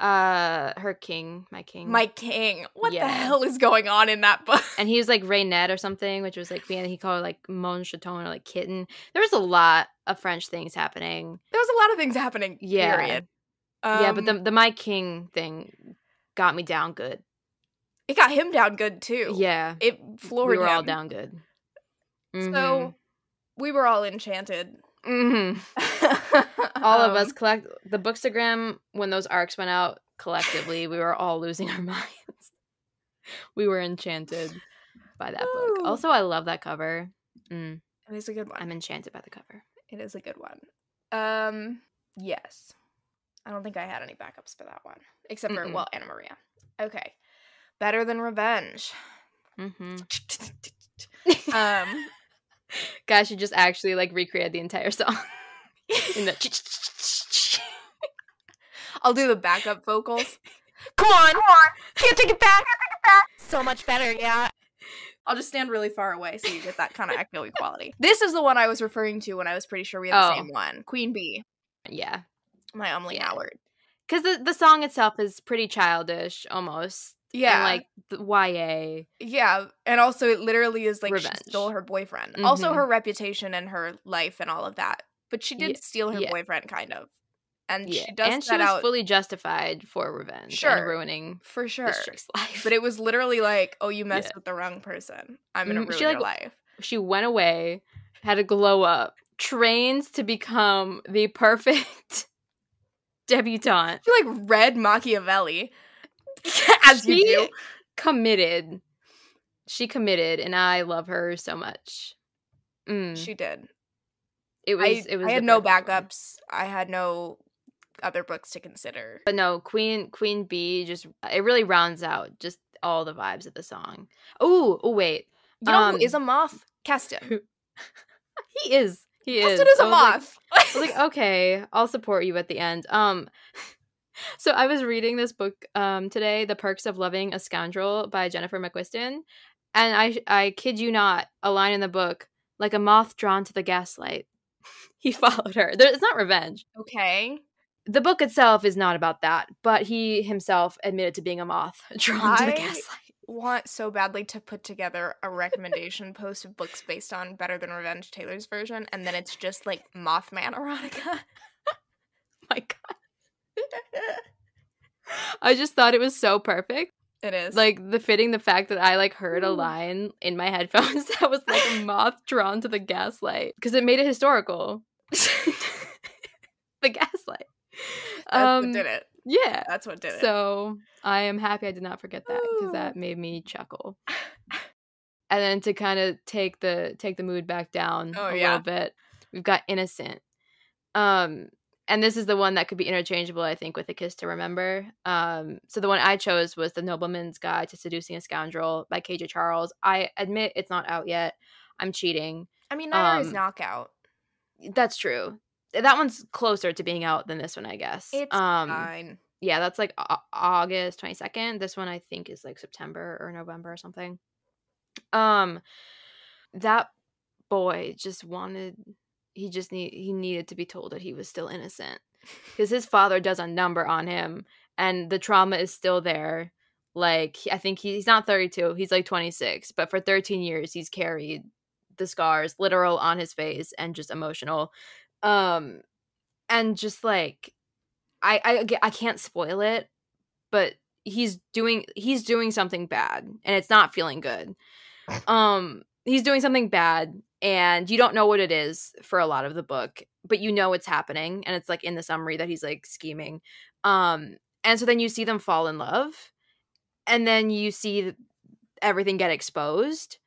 Uh, her king, my king, My king. What the hell is going on in that book? and he was like Reynette or something, which was like being he called her like Mon Chaton or like kitten. There was a lot of French things happening. There was a lot of things happening. Yeah. Period. yeah, but the Um, the my king thing got me down good. it got him down good too. Yeah, It floored we were all down good. So we were all enchanted. Hmm all of Um, us collect the bookstagram when those arcs went out collectively. we were all losing our minds. we were enchanted by that book. Also, I love that cover. Mm, It is a good one. I'm enchanted by the cover. it is a good one. Um, yes. I don't think I had any backups for that one, except for Mm-mm. well, Anna Maria. Okay, better than revenge. hmm Um, Guys should just actually like recreate the entire song. In the I'll do the backup vocals. Come on, come on, can't take it back. Can't take it back. So much better, yeah. I'll just stand really far away so you get that kind of echoey quality. This is the one I was referring to when I was pretty sure we had the Oh. same one. Queen Bee, yeah, my Amalie Yeah. Howard. because the the song itself is pretty childish almost. Yeah, and like the YA. Yeah, and also it literally is like Revenge. she stole her boyfriend. Also Mhm. her reputation and her life and all of that. But she did Ye- steal her yeah. boyfriend kind of. And Yeah, she does and she was out fully justified for revenge Sure. and ruining for sure. this life. But it was literally like, oh, you messed Yeah. with the wrong person. I'm gonna Mhm, ruin she, your like, life. she went away, had a glow up, trains to become the perfect debutante. She like read Machiavelli. As you She do. committed. She committed, and I love her so much. Mm, She did. it was. I, it was. I had no perfect one. backups. I had no other books to consider. But no, Queen Queen Bee just it really rounds out just all the vibes of the song. Oh, oh wait, You know um, who is a moth? Keston. he is. He is. Keston is a I was like- moth. I was like, okay, I'll support you at the end. Um, so I was reading this book um today, "The Perks of Loving a Scoundrel" by Jennifer McQuiston, and I I kid you not, a line in the book, like a moth drawn to the gaslight. he followed her. There, it's not revenge. okay. The book itself is not about that, but he himself admitted to being a moth drawn to the gaslight. want so badly to put together a recommendation post of books based on Better Than Revenge Taylor's version, and then it's just like Mothman erotica. my god. I just thought it was so perfect. It is like the fitting the fact that I like heard a line in my headphones that was like a moth drawn to the gaslight because it made it historical. the gaslight. that's Um, what did it. yeah. That's what did it. So I am happy I did not forget that because that made me chuckle. And then to kind of take the take the mood back down Oh, a yeah. little bit, we've got innocent. Um, and this is the one that could be interchangeable, I think, with a kiss to remember. Um, so the one I chose was the Nobleman's Guide to Seducing a Scoundrel by KJ Charles. I admit it's not out yet. I'm cheating. I mean, neither is um, Knockout. That's true. That one's closer to being out than this one, I guess. It's um, fine. yeah, that's like Au- August 22nd. This one I think is like September or November or something. Um that boy just wanted he just need he needed to be told that he was still innocent cuz his father does a number on him and the trauma is still there. Like I think he's not 32, he's like 26, but for 13 years he's carried the scars literal on his face and just emotional. Um and just like I I I can't spoil it, but he's doing he's doing something bad and it's not feeling good. Um he's doing something bad and you don't know what it is for a lot of the book but you know it's happening and it's like in the summary that he's like scheming um and so then you see them fall in love and then you see everything get exposed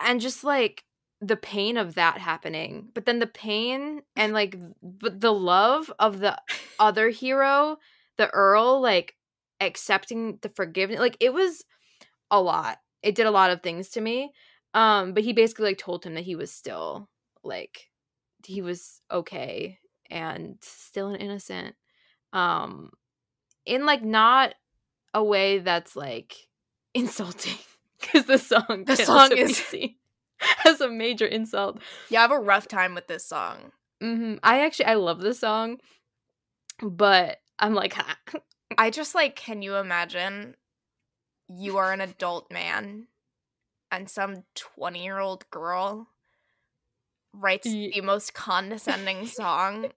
and just like the pain of that happening but then the pain and like but the love of the other hero the earl like accepting the forgiveness like it was a lot. It did a lot of things to me um, but he basically like told him that he was still like he was okay and still an innocent. Um, in like not a way that's like insulting because the song the song is as a major insult. Yeah, I have a rough time with this song. Mm-hmm. I actually I love this song, but I'm like, I just like, can you imagine? You are an adult man and some 20 year old girl writes yeah. the most condescending song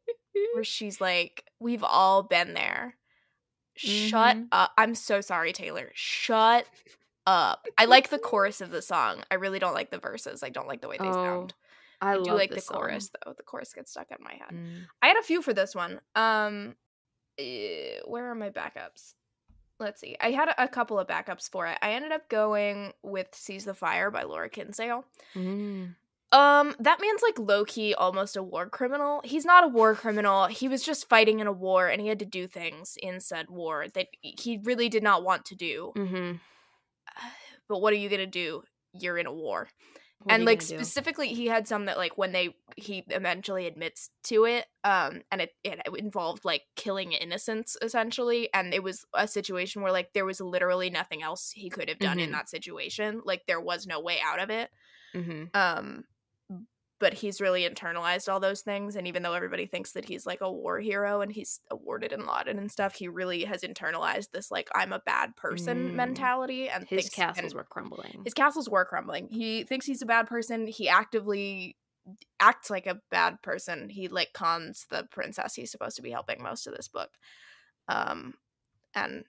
where she's like, We've all been there. Shut mm-hmm. up. I'm so sorry, Taylor. Shut up. I like the chorus of the song. I really don't like the verses. I don't like the way they oh, sound. I, I do like the song. chorus though. The chorus gets stuck in my head. Mm. I had a few for this one. Um, uh, where are my backups? Let's see. I had a, couple of backups for it. I ended up going with "Seize the Fire" by Laura Kinsale. Mm. Um, that man's like low key almost a war criminal. He's not a war criminal. He was just fighting in a war, and he had to do things in said war that he really did not want to do. Mm-hmm. But what are you gonna do? You're in a war. What and like specifically he had some that like when they he eventually admits to it um and it, it involved like killing innocents essentially and it was a situation where like there was literally nothing else he could have done mm-hmm. in that situation like there was no way out of it mm-hmm. um but he's really internalized all those things and even though everybody thinks that he's like a war hero and he's awarded and lauded and stuff he really has internalized this like i'm a bad person mm. mentality and his castles and were crumbling. his castles were crumbling. He thinks he's a bad person. He actively acts like a bad person. He like cons the princess he's supposed to be helping most of this book. Um and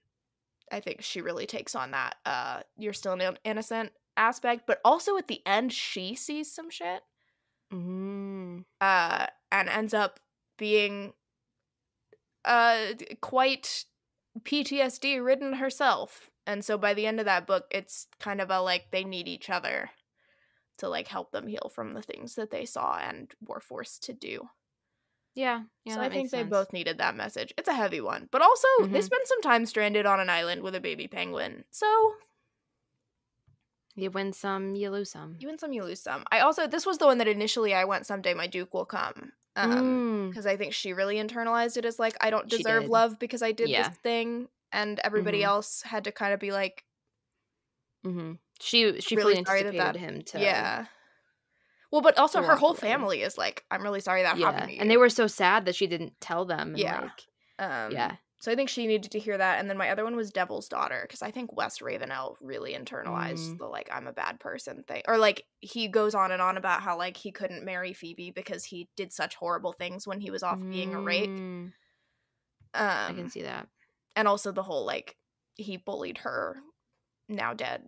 i think she really takes on that uh you're still an innocent aspect but also at the end she sees some shit Mm. Uh, and ends up being uh quite PTSD ridden herself. And so by the end of that book, it's kind of a like they need each other to like help them heal from the things that they saw and were forced to do. Yeah, yeah. So I think they both needed that message. It's a heavy one, but also mm-hmm. they spent some time stranded on an island with a baby penguin. So you win some, you lose some. You win some, you lose some. I also this was the one that initially I went someday my Duke will come. Um because mm. I think she really internalized it as like I don't deserve love because I did yeah. this thing and everybody mm-hmm. else had to kind of be like mm-hmm. She she really anticipated that, him to Yeah. Well, but also her whole family is like, I'm really sorry that yeah. happened And they were so sad that she didn't tell them. yeah. Like, um, yeah. So I think she needed to hear that. And then my other one was Devil's Daughter, because I think West Ravenel really internalized mm. the like I'm a bad person thing. Or like he goes on and on about how like he couldn't marry Phoebe because he did such horrible things when he was off mm. being a rake. Um, I can see that. And also the whole like he bullied her now dead,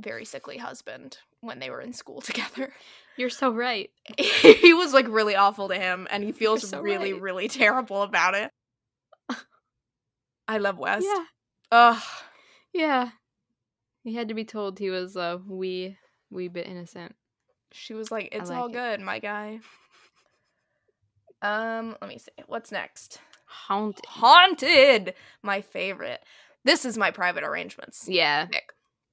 very sickly husband when they were in school together. You're so right. he was like really awful to him and he feels so really, right. really terrible about it. I love West. Yeah. Ugh. Yeah. He had to be told he was a wee wee bit innocent. She was like, "It's like all it. good, my guy." Um, let me see. What's next? Haunted. Haunted. My favorite. This is my private arrangements. Yeah. Nick.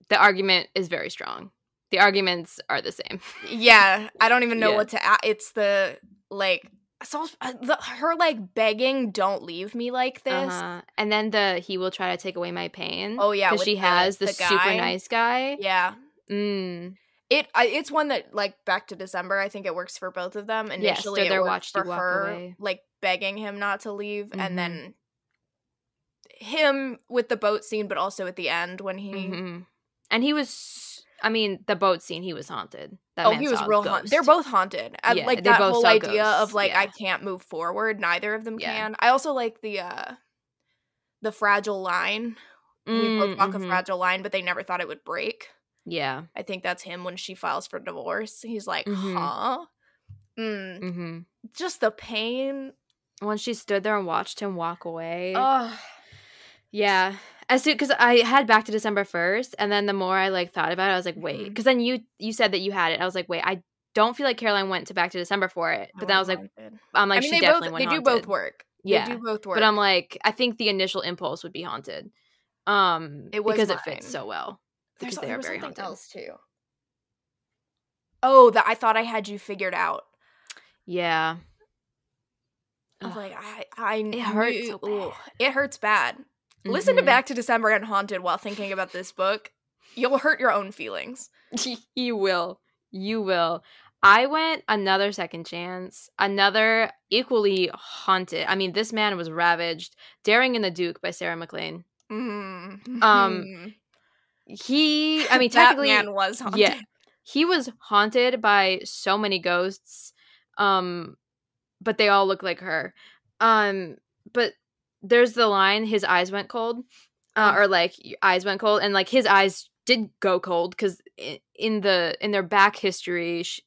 The argument is very strong. The arguments are the same. yeah, I don't even know yeah. what to. It's the like so uh, the, her like begging don't leave me like this uh-huh. and then the he will try to take away my pain oh yeah because she the, has the, the super nice guy yeah mm. it I, it's one that like back to december i think it works for both of them initially yes, it worked for her away. like begging him not to leave mm-hmm. and then him with the boat scene, but also at the end when he. Mhm. And he was, I mean, the boat scene, he was haunted. That Oh, man he was real haunted. They're both haunted. I Yeah, like that whole idea of ghosts, like I can't move forward. Neither of them Yeah. can. I also like the uh the fragile line. we both Mm, talk a fragile line, but they never thought it would break. Yeah. I think that's him when she files for divorce. He's like, Mhm. huh? Mm, hmm just the pain. When she stood there and watched him walk away. Ugh. Yeah. As soon because I had back to December first, and then the more I like thought about it, I was like, wait. Because then you you said that you had it. I was like, wait, I don't feel like Caroline went to back to December for it. But then I was like, haunted. I'm like, I mean, she they definitely both went they do both work. Yeah. they do both work. But I'm like, I think the initial impulse would be haunted. Um, It was because it fits so well. There's because they there are very something haunted. else too. Oh, that I thought I had you figured out. Yeah. Of Ugh. like I, I It hurts knew- so It hurts bad. Listen to Mhm. Back to December and Haunted while thinking about this book. You'll hurt your own feelings. you will. You will. I went another second chance, another equally haunted. I mean, this man was ravaged. Daring and the Duke by Sarah MacLean. Mm. Um, He, I mean, that technically, man was haunted. yeah, he was haunted by so many ghosts. Um, but they all look like her. Um, but there's the line, his eyes went cold, uh, or like eyes went cold, and like his eyes did go cold because in the in their back history, sh-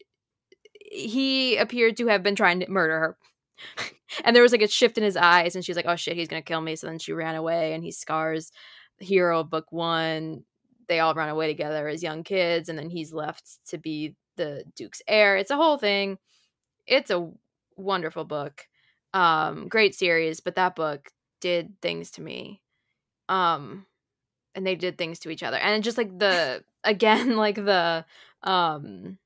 he appeared to have been trying to murder her. and there was like a shift in his eyes, and she's like, "Oh shit, he's gonna kill me." So then she ran away, and he scars hero of book one. They all run away together as young kids, and then he's left to be the Duke's heir. It's a whole thing. It's a wonderful book, um, great series, but that book did things to me, um, and they did things to each other, and just like the again, like the um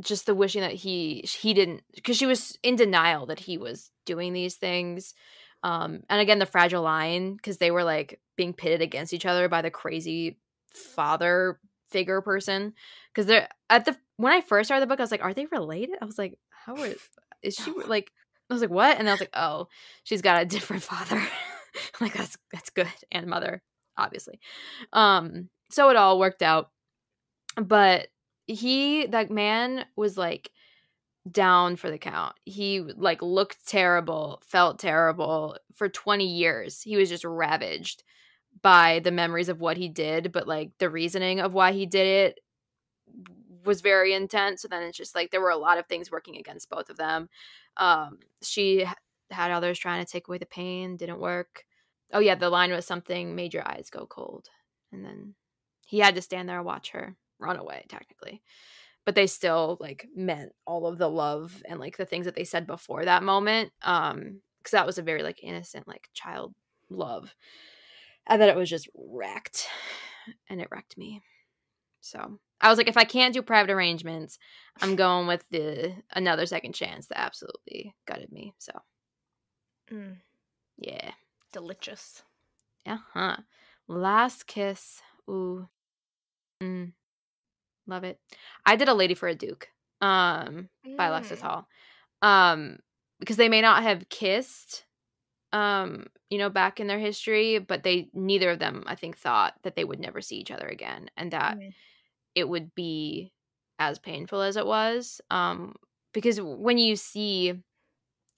just the wishing that he he didn't because she was in denial that he was doing these things um and again the fragile line because they were like being pitted against each other by the crazy father figure person because they're at the when i first started the book i was like are they related? I was like how are is she like i was like what? And i was like oh she's got a different father. Like that's that's good. And mother obviously. Um so it all worked out. But he that man was like down for the count. He like looked terrible felt terrible for 20 years. He was just ravaged by the memories of what he did but like the reasoning of why he did it was very intense. So then it's just like there were a lot of things working against both of them um she had others trying to take away the pain didn't work. Oh yeah the line was something made your eyes go cold. And then he had to stand there and watch her run away technically. But they still like meant all of the love and like the things that they said before that moment um because that was a very like innocent like child love. And then it was just wrecked and it wrecked me. So i was like if i can't do private arrangements i'm going with the another second chance that absolutely gutted me so Mm, yeah delicious. uh-huh last kiss ooh mm. love it i did a lady for a duke um by Alexis Mm. Hall. Um, because they may not have kissed, um, you know, back in their history, but they neither of them, I think, thought that they would never see each other again, and that Mm. It would be as painful as it was. Um, because when you see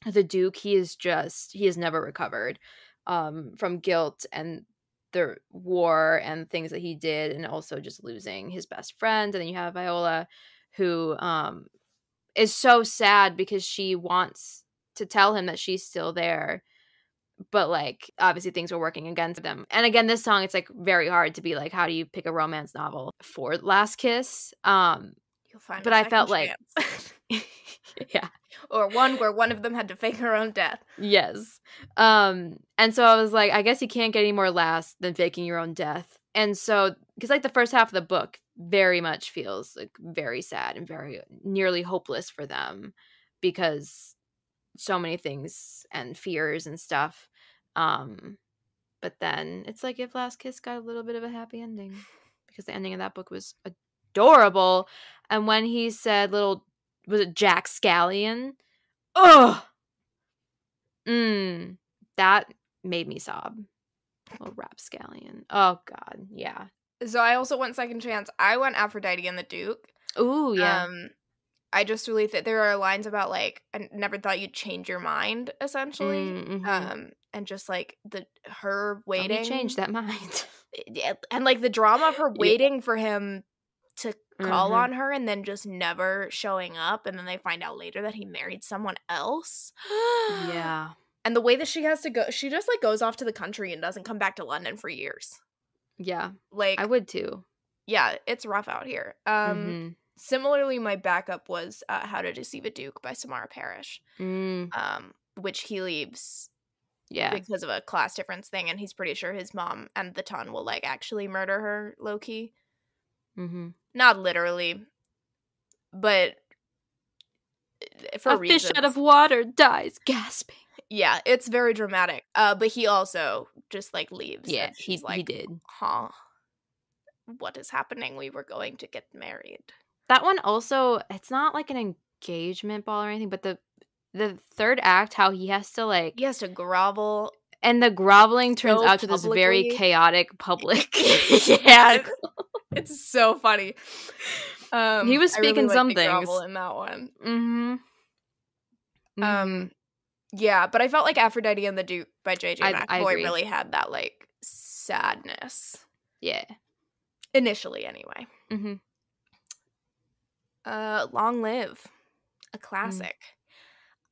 the Duke, he is just he has never recovered um from guilt and the war and things that he did and also just losing his best friend and then you have Viola who um is so sad because she wants to tell him that she's still there but like obviously things were working against them and again this song it's like very hard to be like how do you pick a romance novel for last kiss um You'll find. But I felt second like- yeah or one where one of them had to fake her own death. Yes. Um and so I was like I guess you can't get any more last than faking your own death. And so cuz like the first half of the book very much feels like very sad and very nearly hopeless for them because so many things and fears and stuff. Um but then it's like if Last Kiss got a little bit of a happy ending because the ending of that book was adorable and when he said little was it Jack Scallion? Ugh. Mm, that made me sob. Little rapscallion. Oh god, yeah. So I also went second chance. I went Aphrodite and the Duke. Ooh, yeah. Um, I just really think there are lines about like I never thought you'd change your mind, essentially. Mm, mhm. Um, and just like the her waiting, changed that mind. Yeah, and like the drama of her Yeah. waiting for him to call Mhm. on her and then just never showing up, and then they find out later that he married someone else. yeah. and the way that she has to go, she just like goes off to the country and doesn't come back to London for years. Yeah. Like, I would too. yeah, it's rough out here. Um. Mhm. Similarly, my backup was uh, How to Deceive a Duke by Samara Parish, Mm, um, which he leaves yeah. because of a class difference thing, and he's pretty sure his mom and the ton will like actually murder her low key. Mm-hmm. Not literally, but uh, for a fish out of water dies gasping. yeah, it's very dramatic. Uh, but he also just like leaves. Yeah, and he like, he did. huh? What is happening? We were going to get married. That one also, it's not like an engagement ball or anything, but the the third act, how he has to like, He has to grovel. and the groveling turns out to this very chaotic public. yeah, it's so funny. Um, He was really speaking like some things. in that one. mm-hmm. Um, yeah, but I felt like Aphrodite and the Duke by JJ I- I McAvoy agree. really had that like sadness yeah. initially, anyway. Mm-hmm. Uh, Long Live, a Mm.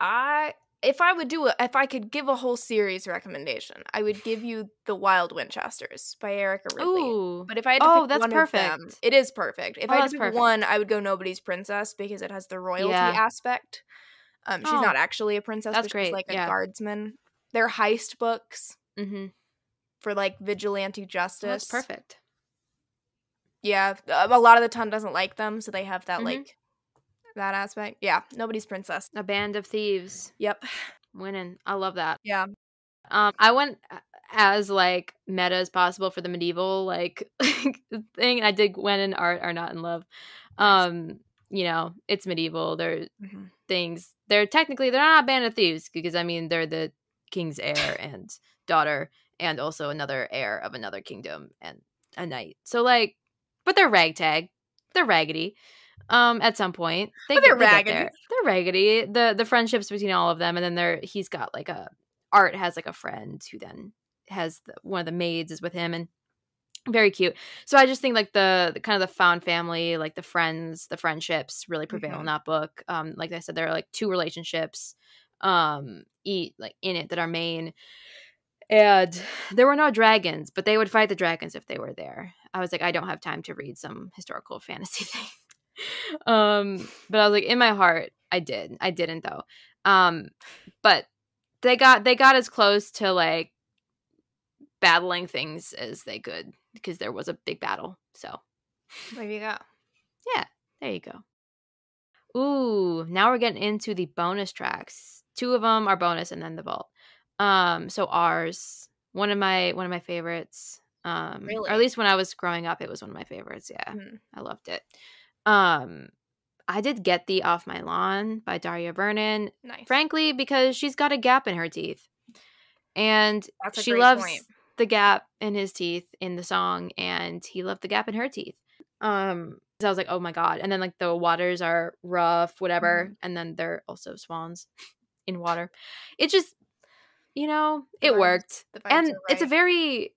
I if I would do it, if I could give a whole series recommendation, I would give you The Wild Winchesters by Erica Ridley. Ooh. But if I had to Oh, pick that's one of them, perfect. it is perfect. If Oh, I had to pick perfect. one, I would go Nobody's Princess because it has the royalty Yeah. aspect. Um, she's Oh. not actually a princess, That's but great, she's like a yeah. guardsman. They're heist books Mm-hmm. for like vigilante justice. That's perfect. Yeah, a a lot of the ton doesn't like them, so they have that Mhm. like that aspect. Yeah, Nobody's Princess. A band of thieves Yep. winning. I love that. Yeah. Um, I went as like meta as possible for the medieval like thing. I did Gwen and Art are not in love. Nice. Um, you know, it's medieval. They're Mhm. things. They're technically they're not a band of thieves because I mean they're the king's heir and daughter, and also another heir of another kingdom and a knight. So like, but they're ragtag. They're raggedy. Um, at some point, they they're they raggedy. there. They're raggedy. the The friendships between all of them, and then there he's got like a art has like a friend who then has the, one of the maids is with him and very cute. So I just think like the, the kind of the found family, like the friends, the friendships really prevail in Mhm. that book. Um, like I said, there are like two relationships, um, eat like in it that are main. And there were no dragons, but they would fight the dragons if they were there. I was like, I don't have time to read some historical fantasy thing. Um, but I was like, in my heart, I did. I didn't though. Um, but they got they got as close to like battling things as they could because there was a big battle. So There you go. Yeah, there you go. Ooh, now we're getting into the bonus tracks. Two of them are bonus, and then the vault. Um, so ours, one of my one of my favorites. Um, Really? or at least when I was growing up, it was one of my favorites. Yeah, Mhm. I loved it. Um, I did get the off my lawn by Daria Vernon. Nice. Frankly, because she's got a gap in her teeth, and she loves point. the gap in his teeth in the song, and he loved the gap in her teeth. Um, so I was like, oh my god! And then like the waters are rough, whatever, Mhm. and then they're also swans in water. It just, you know, it worked, and are it's a very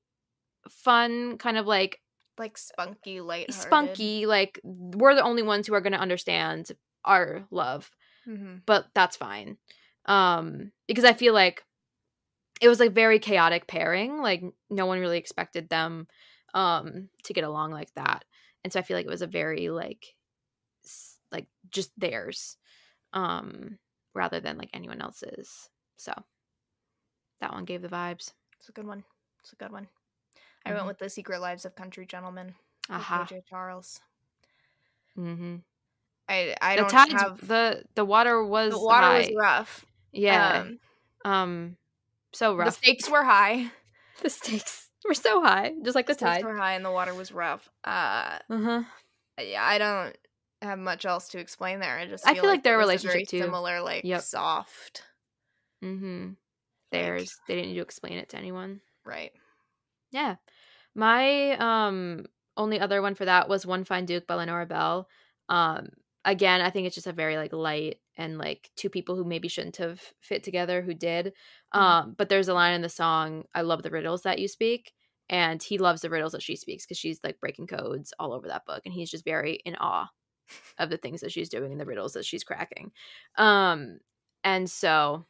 fun kind of like like spunky, light, spunky. Like we're the only ones who are going to understand our love hmm but that's fine um because i feel like it was like very chaotic pairing like no one really expected them um to get along like that and so i feel like it was a very like like just theirs um rather than like anyone else's so that one gave the vibes It's a good one. It's a good one. I went Mhm. with the Secret Lives of Country Gentlemen. aha J. Charles. mm-hmm. I I the don't tides have the the water was the water high. was rough. yeah Um, um so rough. the stakes were high. the stakes were so high just like the stakes tide were high and the water was rough. Uh, uh-huh yeah, I don't have much else to explain there. I just I feel feel like their it was a relationship, very too. similar, like Yep. soft, Mm-hmm. like, Theirs. They didn't need to explain it to anyone. right? Yeah. My um only other one for that was One Fine Duke by Lenora Bell. Um again, I think it's just a very like light and like two people who maybe shouldn't have fit together who did. Mhm. Um but there's a line in the song, I love the riddles that you speak. And he loves the riddles that she speaks because she's like breaking codes all over that book. And he's just very in awe of the things that she's doing and the riddles that she's cracking. Um and so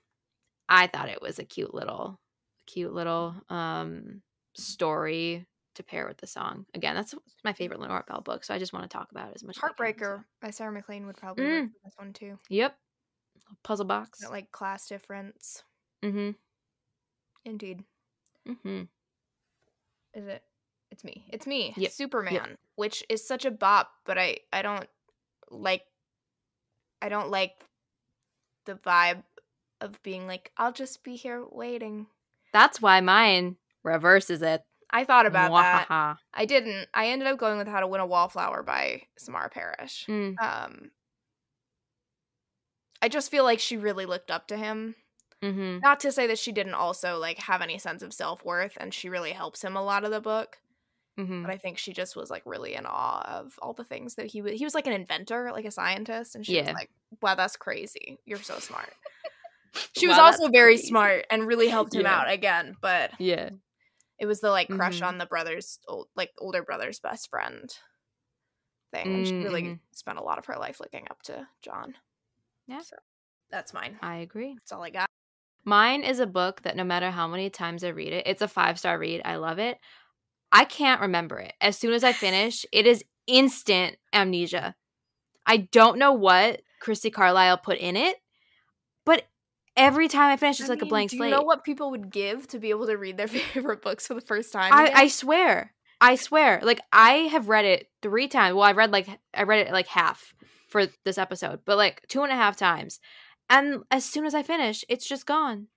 I thought it was a cute little cute little um story to pair with the song. Again, that's my favorite Lenora Bell book, so I just want to talk about it as much. as I can, so- Heartbreaker by Sarah MacLean would probably Mm. work for this one too. Yep. Puzzle box. That, like class difference. mm-hmm. Indeed. Mm-hmm. Is it? It's me. It's me. Yep. Superman, which is such a bop, but I I don't like I don't like the vibe of being like I'll just be here waiting. That's why mine reverses it. I thought about that. I didn't. I ended up going with How to Win a Wallflower by Samara Parish. Mm. Um I just feel like she really looked up to him. Mm-hmm. Not to say that she didn't also like have any sense of self-worth and she really helps him a lot of the book. Mm-hmm. but I think she just was like really in awe of all the things that he was. He was like an inventor, like a scientist, and she Yeah. was like, "Wow, that's crazy! You're so smart." She was Wow, that's also very crazy. smart and really helped him Yeah. out again. But Yeah. It was the like crush Mhm. on the brother's old, like older brother's best friend thing, and she really Mhm. spent a lot of her life looking up to John. Yeah. so that's mine. I agree. That's all I got. Mine is a book that no matter how many times I read it, it's a five star read. I love it. I can't remember it. As soon as I finish, it is instant amnesia. I don't know what Christy Carlyle put in it, but every time I finish, it's I like a mean, blank do slate. you know what people would give to be able to read their favorite books for the first time? I. I swear. I swear. Like I have read it three times. Well, I read like I read it like half for this episode, but like two and a half times. And as soon as I finish, it's just gone.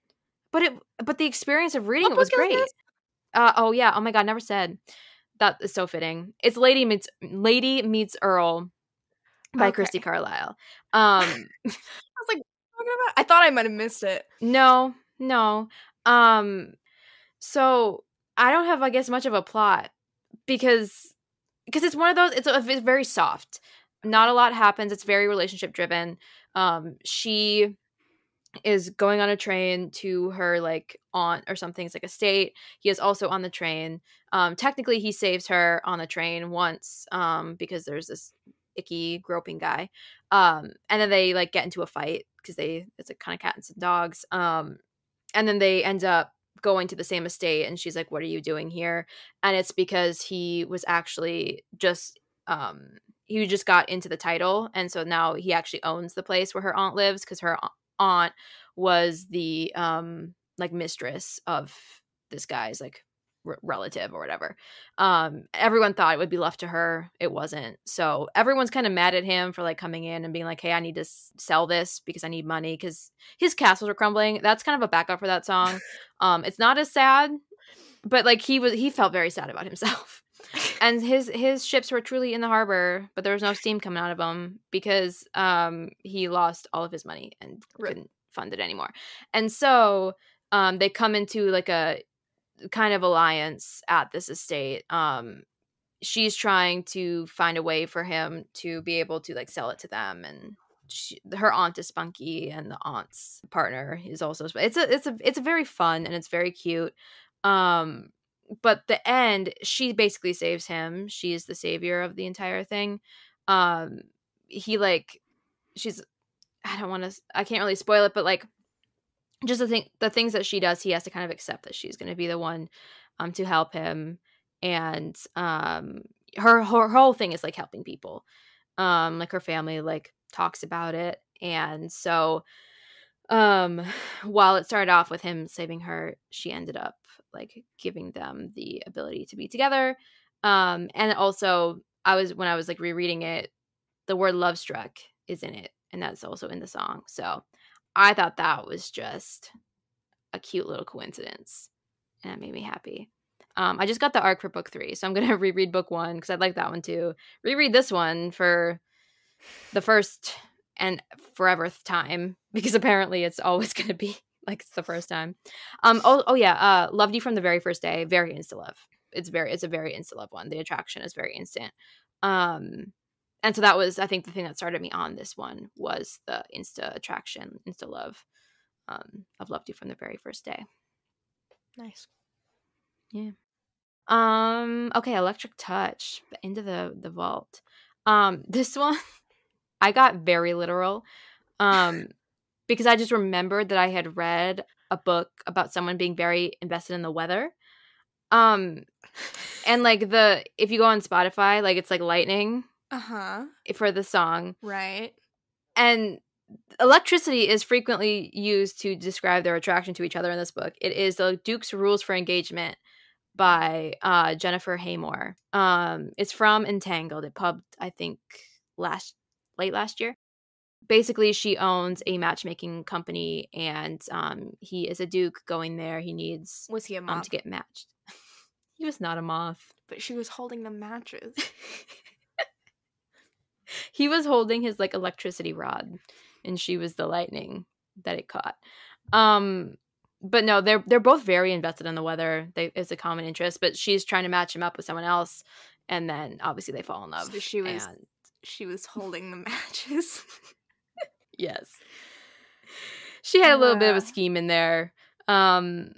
But it but the experience of reading What it was great. Uh, oh yeah. Oh my god, never said. That is so fitting. It's Lady meets Lady meets Earl by Okay. Christy Carlyle. Um I was like, what are you talking about? I thought I might have missed it. No, no. Um so I don't have I guess much of a plot because because it's one of those it's, a, it's very soft. Not a lot happens. It's very relationship driven. Um she is going on a train to her like aunt or something. It's like a state. He is also on the train. Um technically he saves her on the train once um because there's this icky groping guy. Um and then they like get into a fight because they it's like kind of cats and dogs. Um and then they end up going to the same estate and she's like what are you doing here and it's because he was actually just um he just got into the title and so now he actually owns the place where her aunt lives because her aunt was the um like mistress of this guy's like r- relative or whatever. Um everyone thought it would be left to her. It wasn't. So everyone's kind of mad at him for like coming in and being like hey i need to s- sell this because i need money because his castles are crumbling. That's kind of a backup for that song. Um it's not as sad but like he was he felt very sad about himself. And his his ships were truly in the harbor but there was no steam coming out of them because um he lost all of his money and couldn't fund it anymore. And so um they come into like a kind of alliance at this estate um she's trying to find a way for him to be able to like sell it to them and she, her aunt is spunky and the aunt's partner is also it's a it's a it's a very fun and it's very cute um but the end she basically saves him she's the savior of the entire thing um he like she's i don't want to i can't really spoil it but like just the thing the things that she does he has to kind of accept that she's going to be the one um to help him and um her, her whole thing is like helping people um like her family like talks about it and so um while it started off with him saving her she ended up like giving them the ability to be together um and also i was when i was like rereading it the word love struck is in it and that's also in the song so i thought that was just a cute little coincidence and it made me happy um i just got the arc for book three so i'm gonna reread book one because i like that one too reread this one for the first and forever time because apparently it's always going to be like it's the first time. Um oh, oh yeah, uh loved you from the very first day, very insta love. it's very it's a very instant love one. The attraction is very instant. Um and so that was I think the thing that started me on this one was the insta attraction, insta love. Um I've loved you from the very first day. Nice. Yeah. Um okay, electric touch into the the vault. Um this one I got very literal. Um because I just remembered that I had read a book about someone being very invested in the weather. Um and like the if you go on Spotify, like it's like lightning Uh-huh. for the song. Right. And electricity is frequently used to describe their attraction to each other in this book. It is the Duke's Rules for Engagement by uh, Jennifer Haymore. Um, it's from Entangled. It pubbed, I think, last late last year. Basically, she owns a matchmaking company, and um, he is a duke going there. He needs Was he a um, moth? to get matched. he was not a moth. but she was holding the matches. he was holding his like electricity rod and she was the lightning that it caught. Um but no they're they're both very invested in the weather. They it's a common interest but she's trying to match him up with someone else and then obviously they fall in love So she was- and- she was holding the matches. yes. She had a little bit of a scheme in there um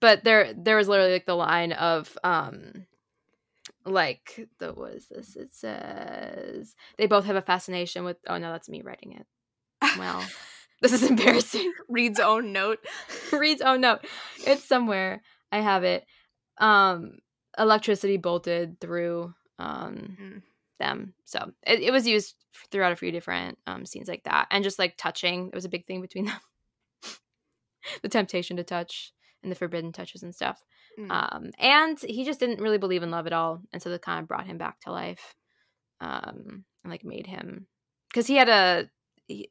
but there there was literally like the line of um like the what is this? It says they both have a fascination with oh no that's me writing it. Well this is embarrassing. Reed's own note. reads own note. it's somewhere. I have it. Um electricity bolted through um Mm. them. So it, it was used throughout a few different um scenes like that. And just like touching it was a big thing between them. The temptation to touch and the forbidden touches and stuff Mm. um and he just didn't really believe in love at all and so that kind of brought him back to life um and like made him because he had a he,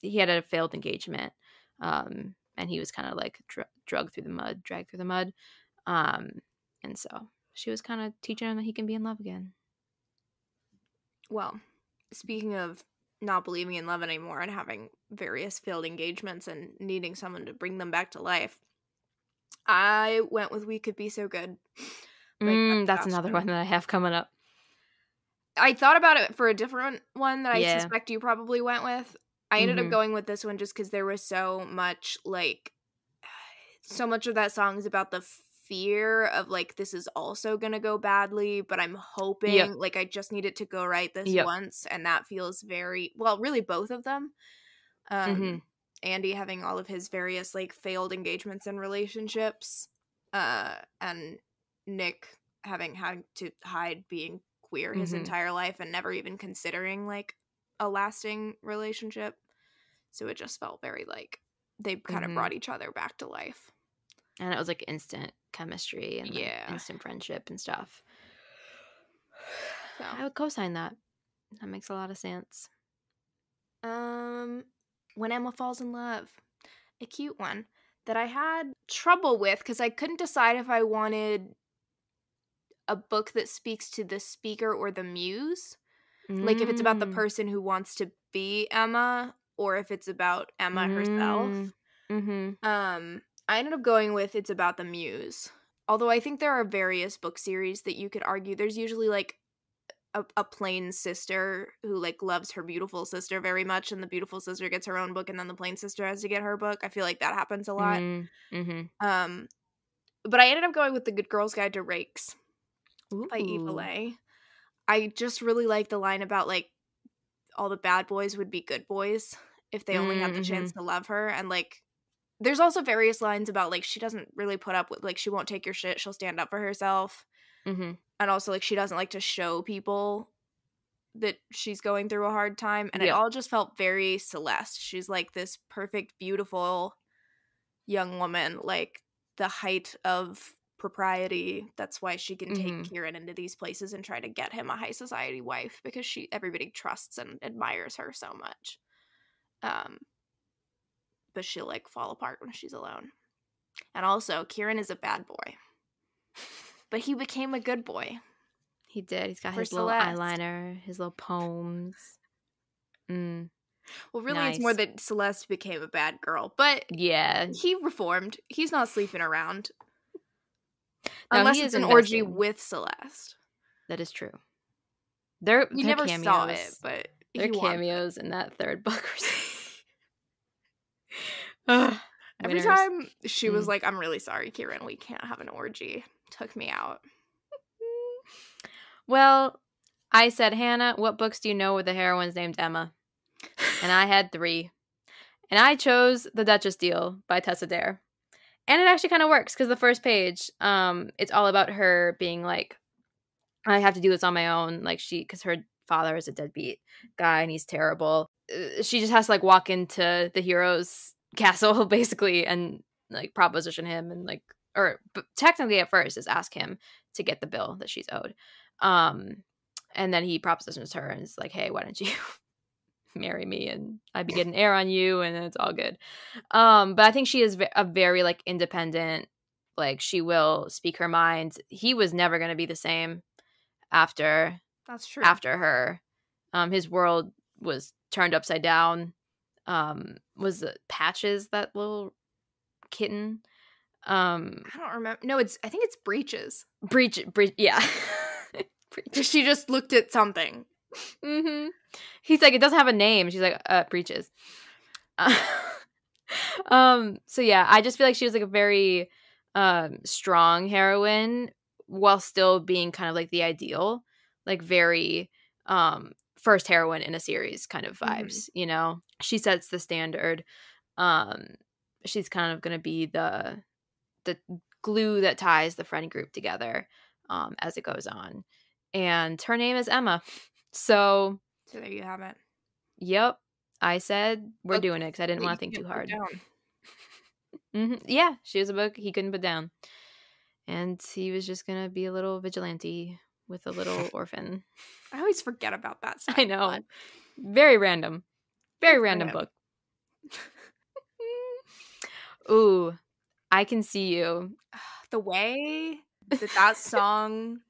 he had a failed engagement um and he was kind of like dr- drugged through the mud dragged through the mud um and so she was kind of teaching him that he can be in love again Well, speaking of not believing in love anymore and having various failed engagements and needing someone to bring them back to life, I went with We Could Be So Good. mm, that's another one that i have coming up I thought about it for a different one that I Yeah. suspect you probably went with. I ended Mhm. up going with this one just because there was so much like so much of that song is about the fear of like this is also gonna go badly, but I'm hoping like I just need it to go right this Yep. once, and that feels very well, really both of them. Um Mhm. Andy having all of his various like failed engagements and relationships, uh, and Nick having had to hide being queer his Mhm. entire life and never even considering like a lasting relationship. So it just felt very like they kind of Mhm. brought each other back to life. and it was like instant chemistry and like, Yeah. instant friendship and stuff So i would co-sign that that makes a lot of sense Um, when Emma falls in love, a cute one that I had trouble with because I couldn't decide if I wanted a book that speaks to the speaker or the muse. Like if it's about the Mm. person who wants to be Emma or if it's about Emma herself. Mm-hmm. Um, I ended up going with it's about the muse. Although I think there are various book series that you could argue there's usually like a, a plain sister who like loves her beautiful sister very much and the beautiful sister gets her own book and then the plain sister has to get her book. I feel like that happens a lot. Mm-hmm. Um but I ended up going with The Good Girl's Guide to Rakes by Eva Leigh. I just really like the line about like all the bad boys would be good boys if they only had the chance to love her and like there's also various lines about like she doesn't really put up with like she won't take your shit, she'll stand up for herself. Mm-hmm. And also like she doesn't like to show people that she's going through a hard time and it all just felt very celeste. She's like this perfect beautiful young woman like the height of propriety. That's why she can take Mhm. Kieran into these places and try to get him a high society wife because she everybody trusts and admires her so much. Um but she'll like fall apart when she's alone. And also, Kieran is a bad boy. But he became a good boy. He did. He's got For his little eyeliner, his little poems. Mm. Well, really, it's more that Celeste became a bad girl, but Yeah. he reformed. He's not sleeping around. No, Unless he it's is an orgy with Celeste. That is true. They're, You never cameos. saw it, but They're cameos in that third book. Or. Ugh, Every winners. time she was Mm. like, "I'm really sorry, Kieran, we can't have an orgy," took me out. Well, I said, Hannah, what books do you know where the heroine's named Emma? And I had three. And I chose The Duchess Deal by Tessa Dare. And it actually kind of works because the first page, um, it's all about her being like, I have to do this on my own. Like, she, because her father is a deadbeat guy and he's terrible. Uh, She just has to like walk into the hero's castle basically and like proposition him and like, or technically at first is ask him to get the bill that she's owed. Um, and then he propositions her and is like, "Hey, why don't you marry me and I'd be getting air on you and it's all good." Um, but I think she is a very like independent, like she will speak her mind. He was never going to be the same after That's true. after her. Um, his world was turned upside down. Um, was Patches that little kitten? Um, I don't remember. No, it's. I think it's breaches. breach, breach, yeah. breach. She just looked at something. hmm He's like, it doesn't have a name. She's like, uh, breaches. Uh, um. So yeah, I just feel like she was like a very um strong heroine while still being kind of like the ideal, like very um first heroine in a series kind of Mhm. vibes. You know, she sets the standard. Um, she's kind of gonna be the the glue that ties the friend group together um as it goes on and her name is Emma. So, So there you have it. yep, I said we're Book doing it because I didn't want to think too hard. put hmm Yeah, she was a book he couldn't put down, and he was just gonna be a little vigilante with a little orphan. I always forget about that. I know, very random, very for random book. Ooh, I can see you. The way that that song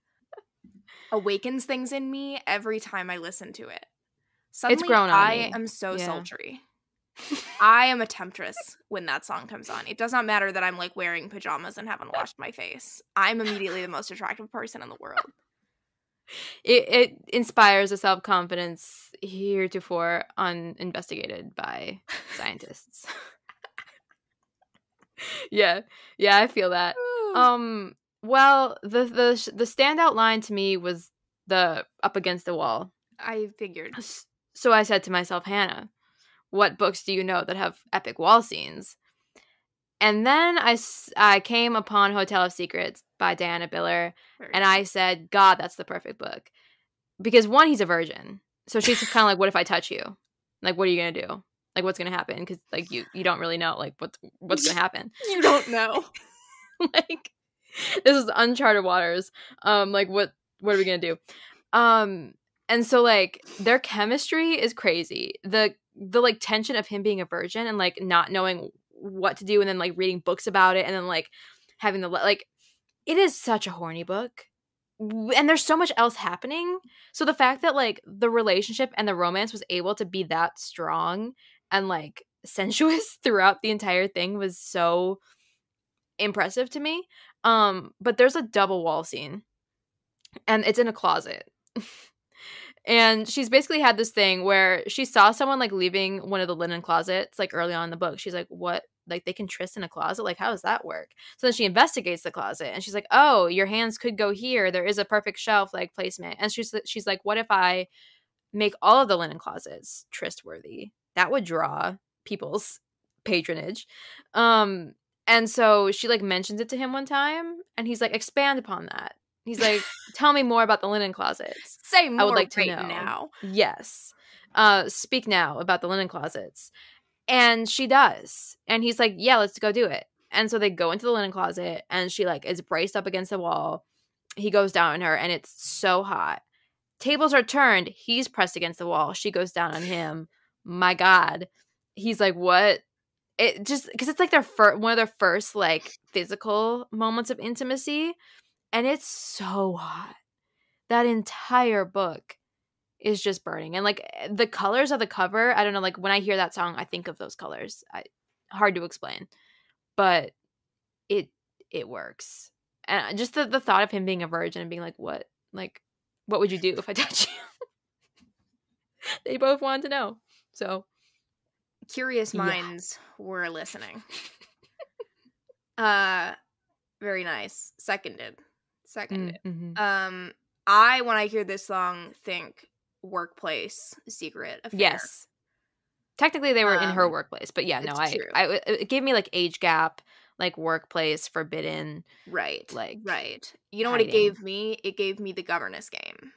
awakens things in me every time I listen to it. Suddenly, grown on I me. am so Yeah. sultry. I am a temptress when that song comes on. It does not matter that I'm like wearing pajamas and haven't washed my face. I'm immediately the most attractive person in the world. It it inspires a self confidence heretofore uninvestigated by scientists. yeah, yeah, I feel that. Um, well, the the the standout line to me was the up against the wall. I figured. So I said to myself, Hannah, what books do you know that have epic wall scenes? And then I, I came upon Hotel of Secrets by Diana Biller, Very and I said, God, that's the perfect book. Because one, he's a virgin. So she's kind of like, what if I touch you? Like, what are you going to do? Like, what's going to happen? Because, like, you, you don't really know, like, what's, what's to happen. you don't know. like this is uncharted waters um like what what are we gonna do um and so like their chemistry is crazy the the like tension of him being a virgin and like not knowing what to do and then like reading books about it and then like having the like it is such a horny book and there's so much else happening so the fact that like the relationship and the romance was able to be that strong and like sensuous throughout the entire thing was so impressive to me. Um, but there's a double wall scene, and it's in a closet. and she's basically had this thing where she saw someone like leaving one of the linen closets like early on in the book. She's like, "What? Like they can tryst in a closet? Like how does that work?" So then she investigates the closet, and she's like, "Oh, your hands could go here. There is a perfect shelf like placement." And she's she's like, "What if I make all of the linen closets tryst worthy? That would draw people's patronage." Um, and so she like mentions it to him one time, and he's like, expand upon that. He's like, tell me more about the linen closets. Say more I would like to right know. now. Yes. Uh, speak now about the linen closets. And she does. And he's like, yeah, let's go do it. And so they go into the linen closet, and she like is braced up against the wall. He goes down on her, and it's so hot. Tables are turned. He's pressed against the wall. She goes down on him. My God. He's like, what? it just because it's like their first one of their first like physical moments of intimacy and it's so hot that entire book is just burning and like eh, the colors of the cover i don't know like when i hear that song i think of those colors I, hard to explain but it it works and just the, the thought of him being a virgin and being like, what, like, what would you do if I touch you? they both wanted to know. So curious Yeah. minds were listening. uh very nice. Seconded. Seconded. mhm. Um I when I hear this song think workplace secret affair. yes. Technically, they were in her Um, workplace, but yeah, no, I, true. I, it gave me like age gap, like workplace, forbidden, Right. like right. You know what it gave me? It gave me the governess game.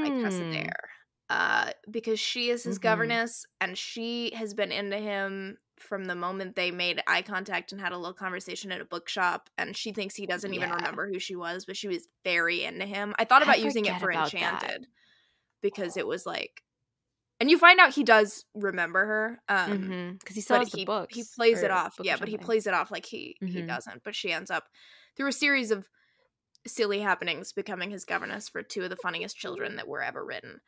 like Tessa Mm. Dare. Uh, because she is his Mhm. governess and she has been into him from the moment they made eye contact and had a little conversation at a bookshop. And she thinks he doesn't even Yeah. remember who she was, but she was very into him. I thought I about using it for about that. Enchanted because it was like, and you find out he does remember her. Um, because he still but has the he, books. he plays it off yeah but he plays it off like he he Mhm. doesn't but she ends up through a series of silly happenings becoming his governess for two of the funniest children that were ever written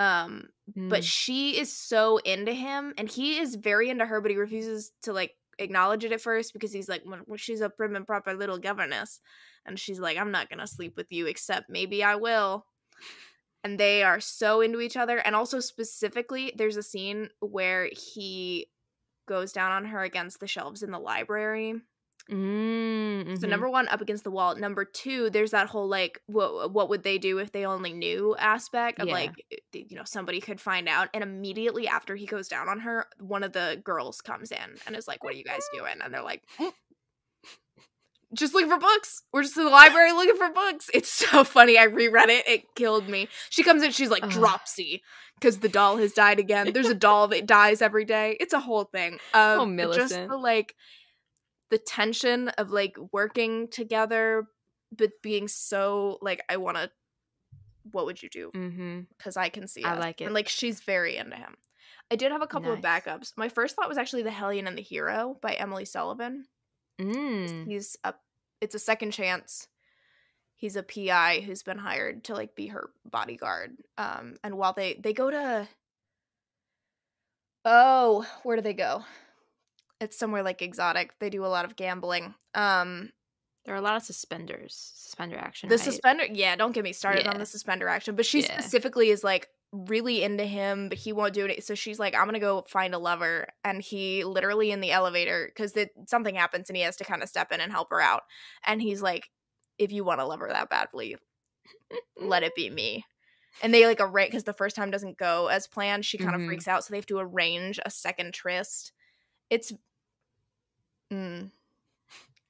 um but Mm. she is so into him and he is very into her but he refuses to like acknowledge it at first because he's like well, she's a prim and proper little governess and she's like i'm not gonna sleep with you except maybe i will and they are so into each other and also specifically there's a scene where he goes down on her against the shelves in the library Mm, so mhm. number one up against the wall. Number two there's that whole like what, what would they do if they only knew aspect of Yeah. like you know somebody could find out. And immediately after he goes down on her one of the girls comes in and is like what are you guys doing? And they're like "Mm, just looking for books. We're just in the library looking for books. It's so funny. I reread it. It killed me. She comes in she's like Ugh. dropsy. Because the doll has died again. There's a doll that dies every day. It's a whole thing. Um Oh, but just Millicent. the like the tension of like working together but being so like i want to what would you do? Mm-hmm. because i can see I like it. and like she's very into him. I did have a couple of backups. My first thought was actually the hellion and the hero by emily sullivan. Mm. he's a it's a second chance. He's a pi who's been hired to like be her bodyguard um and while they they go to oh where do they go it's somewhere like exotic they do a lot of gambling um There are a lot of suspenders, suspender action. the right? suspender yeah don't get me started on the suspender action but she Yeah. specifically is like really into him but he won't do it so she's like i'm gonna go find a lover and he literally in the elevator because something happens and he has to kind of step in and help her out and he's like if you want a lover that badly let it be me and they like arrange because the first time doesn't go as planned she kind of Mhm. freaks out so they have to arrange a second tryst it's mm,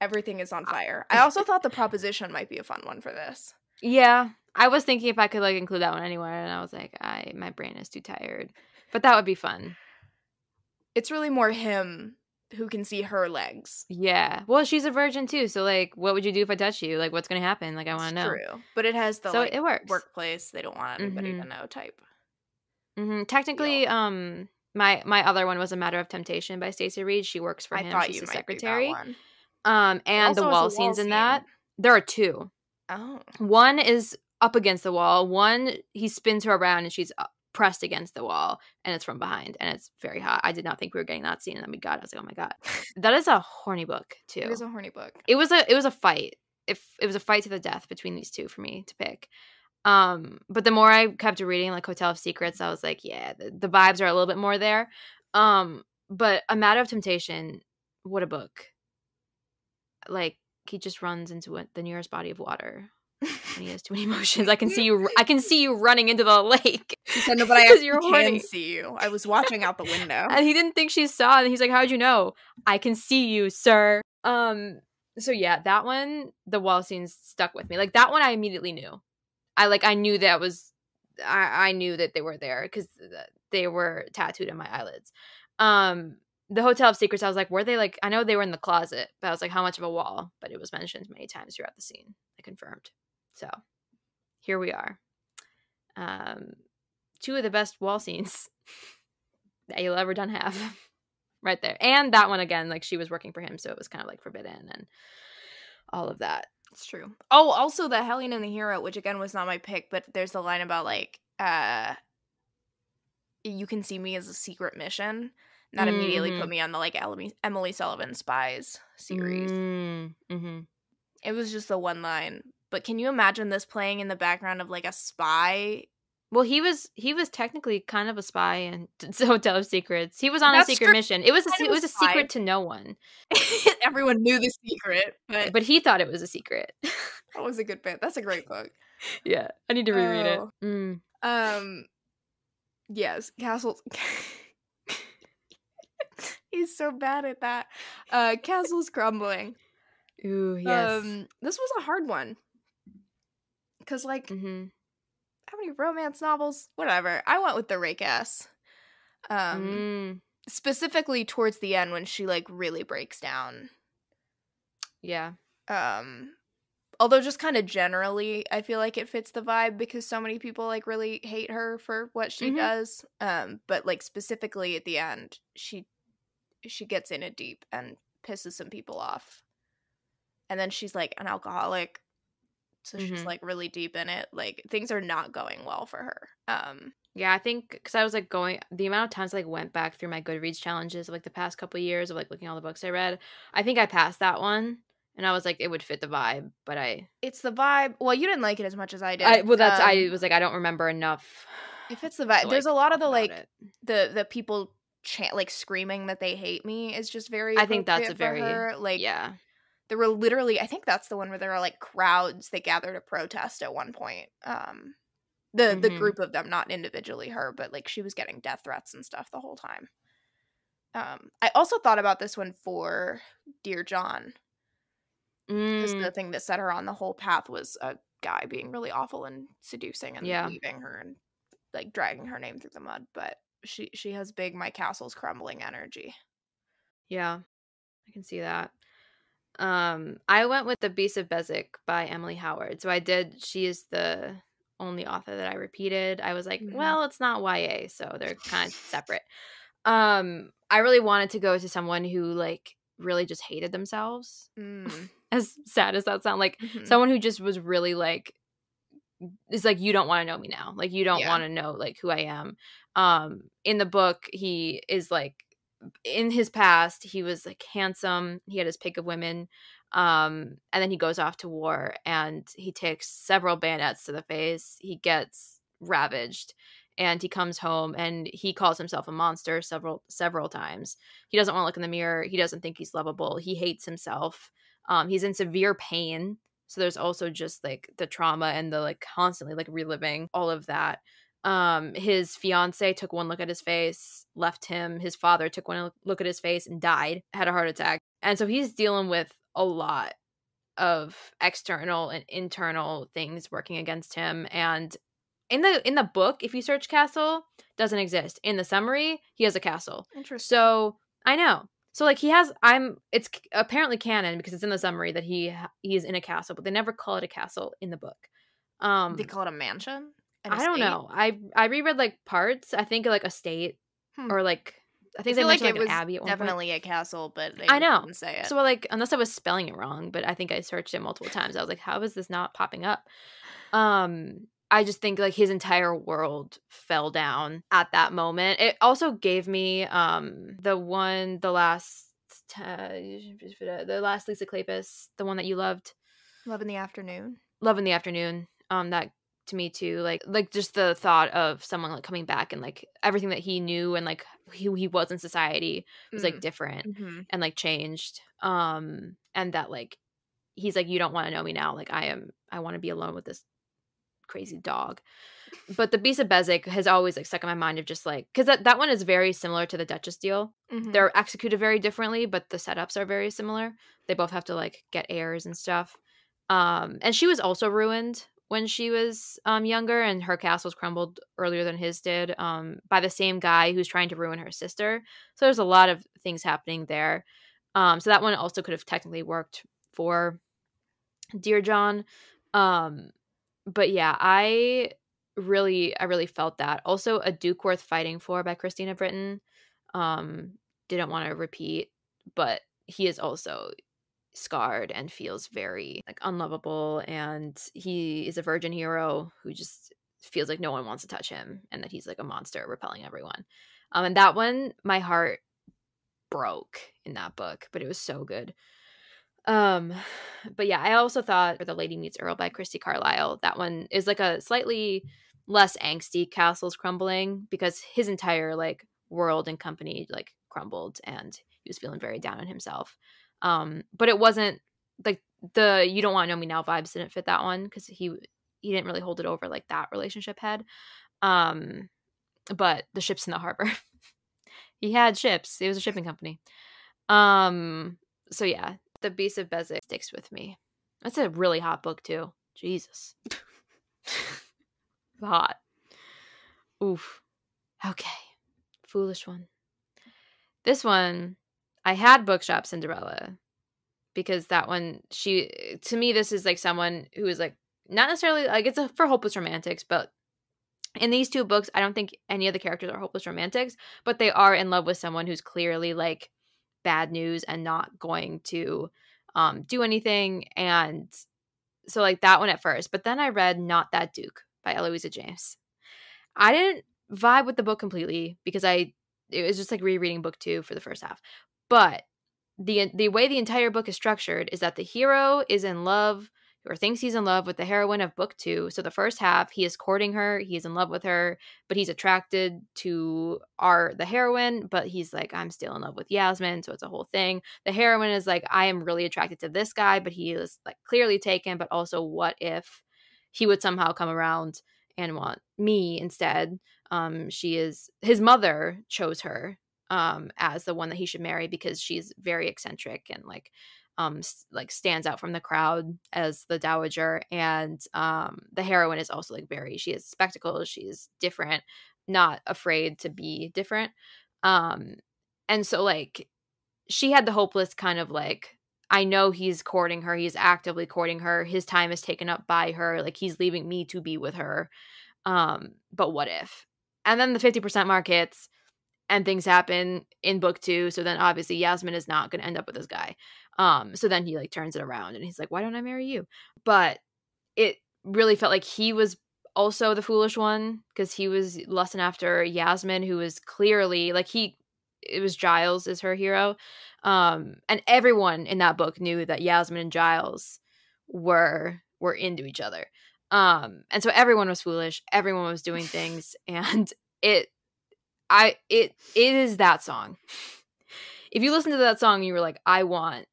everything is on fire i also thought the proposition might be a fun one for this Yeah, I was thinking if I could like include that one anywhere, and I was like, I my brain is too tired, but that would be fun. it's really more him who can see her legs. Yeah. Well, she's a virgin too, so like, what would you do if I touch you? Like, what's gonna happen? Like, I want to know. True, but it has the So like it works. workplace. They don't want anybody Mhm. to know type. hmm Technically, um, my my other one was a matter of temptation by Stacy Reid. She works for I him. thought She's you the might do that secretary. one. Um, and the wall scenes in scene. that there are two. Oh, One is up against the wall. One he spins her around and she's up, pressed against the wall, and it's from behind, and it's very hot. I did not think we were getting that scene, and then we got. it. I was like, oh my god, that is a horny book too. it is a horny book. it was a it was a fight. If it was a fight to the death between these two for me to pick. Um, but the more I kept reading like Hotel of Secrets, I was like, yeah, the, the vibes are a little bit more there. Um, but A Matter of Temptation, what a book. Like he just runs into it, the nearest body of water and he has too many emotions. I can see you I can see you running into the lake. She said, "No, but I you're can horny. see you. I was watching out the window." and he didn't think she saw and he's like how'd you know i can see you sir um so yeah that one the wall scenes stuck with me like that one i immediately knew i like i knew that was i, I knew that they were there because they were tattooed on my eyelids. Um the hotel of secrets i was like were they like i know they were in the closet but i was like how much of a wall? But it was mentioned many times throughout the scene i confirmed. So here we are. Um two of the best wall scenes that you'll ever done have right there. And that one again like she was working for him so it was kind of like forbidden and all of that It's true. Oh, also the Hellion and the Hero, which again was not my pick, but there's the line about like, uh, you can see me as a secret mission. That immediately Mhm. put me on the like Emily, Emily Sullivan Spies series. mm-hmm. It was just the one line. But can you imagine this playing in the background of like a spy? Well, he was he was technically kind of a spy and Hotel of Secrets. He was on That's a secret true. mission. It was a, it was a spy. secret to no one, Everyone knew the secret, but but he thought it was a secret. that was a good bit. That's a great book. yeah, I need to reread Oh. it. Mm. Um, yes, Castles. He's so bad at that. Uh, Castles crumbling. Ooh, yes. Um, this was a hard one. Cause like, hmm how many romance novels? Whatever. I went with the Rakess. Um, mm. specifically towards the end when she like really breaks down. Yeah. Um, although just kind of generally, I feel like it fits the vibe because so many people like really hate her for what she Mhm. does. Um, but like specifically at the end, she she gets in it deep and pisses some people off. And then she's like an alcoholic. So she's Mhm. like really deep in it. Like things are not going well for her. Um Yeah, I think because I was like going the amount of times I like went back through my Goodreads challenges of like the past couple of years of like looking at all the books I read. I think I passed that one, and I was like, it would fit the vibe, but I, it's the vibe. Well, you didn't like it as much as I did. I well, that's I Um, was like, I don't remember enough. It fits the vibe. There's like, a lot of the like it. the the people chant like screaming that they hate me is just very. I think that's a very- her. like yeah, there were literally I think that's the one where there are like crowds that gather to protest at one point. Um, the the Mhm. group of them, not individually her, but like she was getting death threats and stuff the whole time. Um, I also thought about this one for Dear John because Mm, the thing that set her on the whole path was a guy being really awful and seducing and Yeah. leaving her and like dragging her name through the mud. But she she has big my castle's crumbling energy. yeah, I can see that. Um, I went with the Beast of Beswick by Amalie Howard. So I did. She is the only author that I repeated. I was like, Mhm. well, it's not YA, so they're kind of separate. Um, I really wanted to go to someone who like really just hated themselves. Mm. As sad as that sounds, like Mhm. someone who just was really like it's like you don't want to know me now like you don't Yeah. want to know like who i am um in the book he is like in his past he was like handsome he had his pick of women um and then he goes off to war and he takes several bayonets to the face he gets ravaged and he comes home and he calls himself a monster several several times. He doesn't want to look in the mirror he doesn't think he's lovable he hates himself um he's in severe pain. So there's also just like the trauma and the like constantly like reliving all of that um his fiance took one look at his face left him his father took one look at his face and died had a heart attack and so he's dealing with a lot of external and internal things working against him and in the in the book if you search castle doesn't exist in the summary he has a castle Interesting. so I know. So like he has, I'm. It's apparently canon because it's in the summary that he he is in a castle, but they never call it a castle in the book. Um, they call it a mansion. I don't know. I I reread like parts. I think like a state Hmm. or like I I think they feel like mentioned it like, was an abbey one point. definitely a castle, but they I know. say it. So like unless I was spelling it wrong, but I think I searched it multiple times. I was like, how is this not popping up? Um I just think like his entire world fell down at that moment. It also gave me um the one the last t- the last Lisa Kleypas, the one that you loved, Love in the afternoon. Love in the Afternoon. Um that to me too like like just the thought of someone like coming back and like everything that he knew and like who he was in society was like different Mhm. and like changed um and that like he's like you don't want to know me now like i am i want to be alone with this crazy dog but the beast of Beswick has always like stuck in my mind of just like because that, that one is very similar to the duchess deal Mhm. they're executed very differently but the setups are very similar they both have to like get heirs and stuff um and she was also ruined when she was um younger and her castle's crumbled earlier than his did um by the same guy who's trying to ruin her sister. So there's a lot of things happening there. Um so that one also could have technically worked for dear john. Um but yeah i really i really felt that. Also a duke worth fighting for by christina britton um didn't want to repeat but he is also scarred and feels very like unlovable and he is a virgin hero who just feels like no one wants to touch him and that he's like a monster repelling everyone um and that one my heart broke in that book but it was so good Um, but yeah, I also thought The Lady Meets Earl by Christy Carlyle. That one is like a slightly less angsty castles crumbling because his entire like world and company like crumbled and he was feeling very down on himself. Um, but it wasn't like the you don't want to know me now vibes didn't fit that one because he he didn't really hold it over like that relationship had. Um, but the ships in the harbor, he had ships. It was a shipping company. Um, so yeah, the Beast of Beswick sticks with me. That's a really hot book too. Jesus, hot. Oof. Okay, foolish one. This one, I had Bookshop Cinderella because that one, she to me, this is like someone who is like not necessarily like it's a, for hopeless romantics, but in these two books, I don't think any of the characters are hopeless romantics, but they are in love with someone who's clearly like bad news and not going to um, do anything. And so, like that one at first, but then I read Not That Duke by Eloisa James. I didn't vibe with the book completely because I it was just like rereading book two for the first half. But the the way the entire book is structured is that the hero is in love or thinks he's in love with the heroine of book two. So the first half, he is courting her, he is in love with her, but he's attracted to our the heroine, but he's like, I'm still in love with Yasmin, so it's a whole thing. The heroine is like, I am really attracted to this guy, but he is like clearly taken, but also what if he would somehow come around and want me instead? Um, she is his mother chose her um as the one that he should marry because she's very eccentric and like um like stands out from the crowd as the dowager and um the heroine is also like very she has spectacles she's different not afraid to be different um and so like she had the hopeless kind of like I know he's courting her. He's actively courting her. His time is taken up by her. Like he's leaving me to be with her. Um, but what if? And then the 50% mark hits and things happen in book two. So then obviously Yasmin is not going to end up with this guy. Um, so then he like turns it around and he's like, why don't I marry you? But it really felt like he was also the foolish one because he was lusting after Yasmin, who was clearly like he, it was Giles is her hero. Um, and everyone in that book knew that Yasmin and Giles were were into each other. Um, and so everyone was foolish, everyone was doing things, and it I it it is that song. If you listen to that song, you were like, I want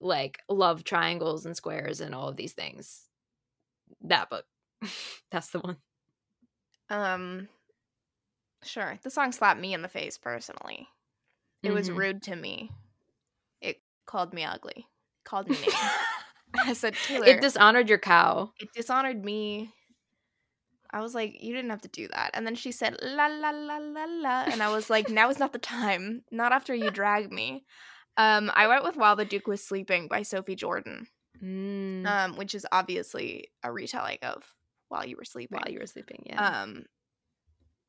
like love triangles and squares and all of these things. That book. That's the one. Um sure. The song slapped me in the face personally. It mm-hmm. was rude to me. It called me ugly. Called me I said Taylor. It dishonored your cow. It dishonored me. I was like, you didn't have to do that. And then she said, la la la la la. And I was like, now is not the time. Not after you drag me. Um, I went with While the Duke Was Sleeping by Sophie Jordan. Mm. Um, which is obviously a retelling of While You Were Sleeping. While You Were Sleeping, yeah. Um,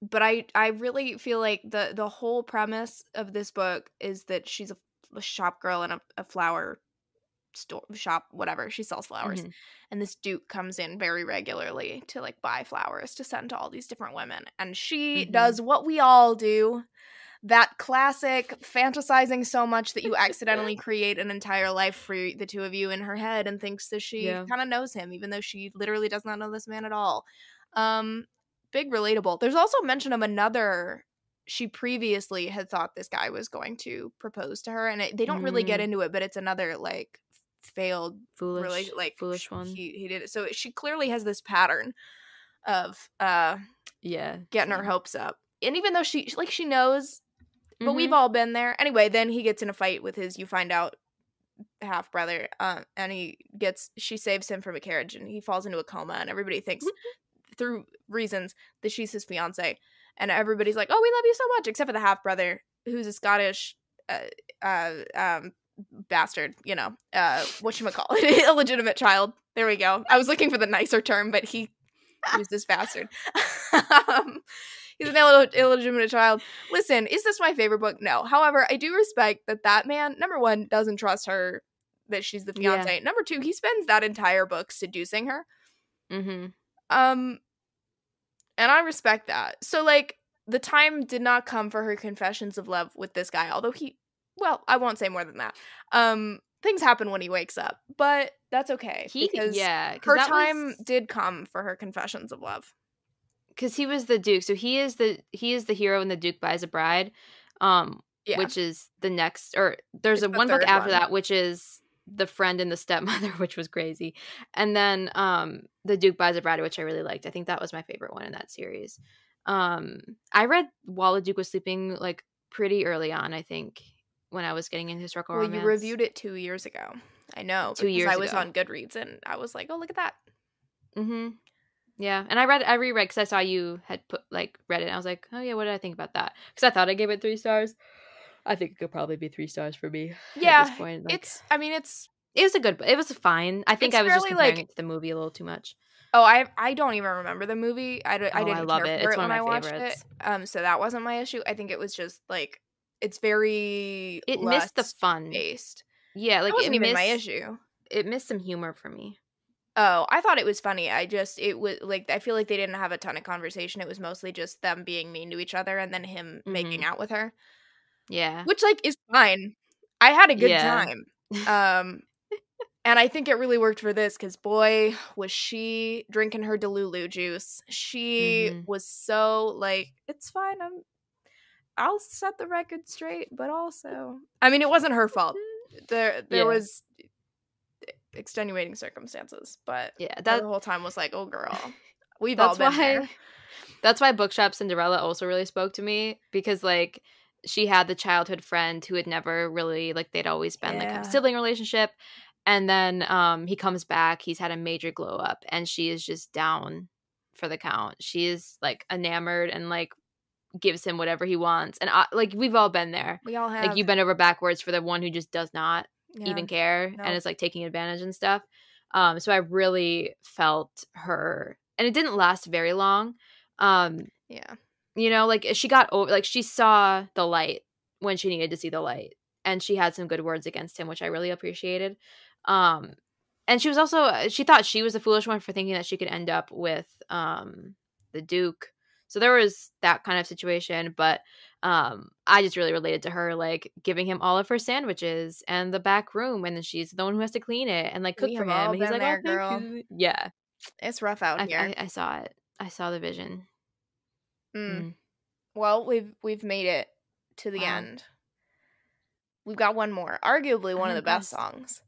but I I really feel like the the whole premise of this book is that she's a, a shop girl in a, a flower store shop whatever she sells flowers mm-hmm. and this duke comes in very regularly to like buy flowers to send to all these different women and she mm-hmm. does what we all do that classic fantasizing so much that you accidentally create an entire life for the two of you in her head and thinks that she yeah. kind of knows him even though she literally does not know this man at all um big relatable there's also mention of another she previously had thought this guy was going to propose to her and it, they don't mm. really get mm. into it but it's another like failed foolish really like foolish one. he, he did it. So she clearly has this pattern of uh yeah getting her hopes up. And even though she like she knows but mm-hmm. we've all been there. Anyway then he gets in a fight with his you find out half brother uh, and he gets she saves him from a carriage and he falls into a coma and everybody thinks through reasons that she's his fiance and everybody's like oh we love you so much except for the half brother who's a scottish uh, uh, um, bastard, you know, uh, what you call it, illegitimate child. There we go. I was looking for the nicer term, but he used this bastard. um, he's an Ill- illegitimate child. Listen, is this my favorite book? No. However, I do respect that that man, number one, doesn't trust her that she's the fiance. Yeah. Number two, he spends that entire book seducing her. Mm-hmm. Um, and I respect that. So, like, the time did not come for her confessions of love with this guy, although he well, I won't say more than that. Um, things happen when he wakes up, but that's okay. He because yeah, her time was- did come for her confessions of love. because he was the duke so he is the he is the hero in the duke buys a bride um Yeah. which is the next or there's It's a the one book after one. that which is the friend and the stepmother which was crazy and then um the duke buys a bride which i really liked i think that was my favorite one in that series um i read while the duke was sleeping like pretty early on i think when i was getting into historical well, romance you reviewed it two years ago. I know. Two because years I was ago. on Goodreads and I was like, oh, look at that. Mm-hmm. Yeah, and I read, I reread because I saw you had put like read it. I was like, oh yeah, what did I think about that? Because I thought I gave it three stars. I think it could probably be three stars for me. at Yeah, this point. Like, It's, I mean, it's, it was a good, it was a fine. I think I was just comparing like- it to the movie a little too much. oh, I, I don't even remember the movie. I, d- I Oh, I didn't love care it. for It's it one when of I my watched favorites. it. Um, so that wasn't my issue. I think it was just like, it's very It missed the fun. based. Yeah, Like, that wasn't it even missed, my issue. It missed some humor for me. Oh, I thought it was funny. I just it was like I feel like they didn't have a ton of conversation. It was mostly just them being mean to each other and then him making Mhm. out with her, Yeah, which like is fine. I had a good Yeah. time. Um and I think it really worked for this cuz boy was she drinking her Delulu juice. She Mhm. was so like it's fine. I'm I'll set the record straight, but also I mean it wasn't her fault. There there Yeah. was extenuating circumstances, but yeah. that the whole time was like, "Oh, girl, we've all been why there." that's why bookshop cinderella also really spoke to me because like she had the childhood friend who had never really like they'd always been like a sibling relationship and then um he comes back he's had a major glow up and she is just down for the count she is like enamored and like gives him whatever he wants and I, like we've all been there We all have. like you bend over backwards for the one who just does not yeah. even care No. and is like taking advantage and stuff. Um, so I really felt her, and it didn't last very long. Um, Yeah. you know, like she got over, like she saw the light when she needed to see the light, and she had some good words against him, which I really appreciated. Um, and she was also she thought she was the foolish one for thinking that she could end up with um the Duke. So there was that kind of situation, but um I just really related to her like giving him all of her sandwiches and the back room and then she's the one who has to clean it and like cook We for him and he's like there, oh, girl. you." yeah It's rough out I, here. I, I saw it I saw the vision Mm. Mm. Well, we've we've made it to the Wow. end. We've got one more, arguably one of the best songs.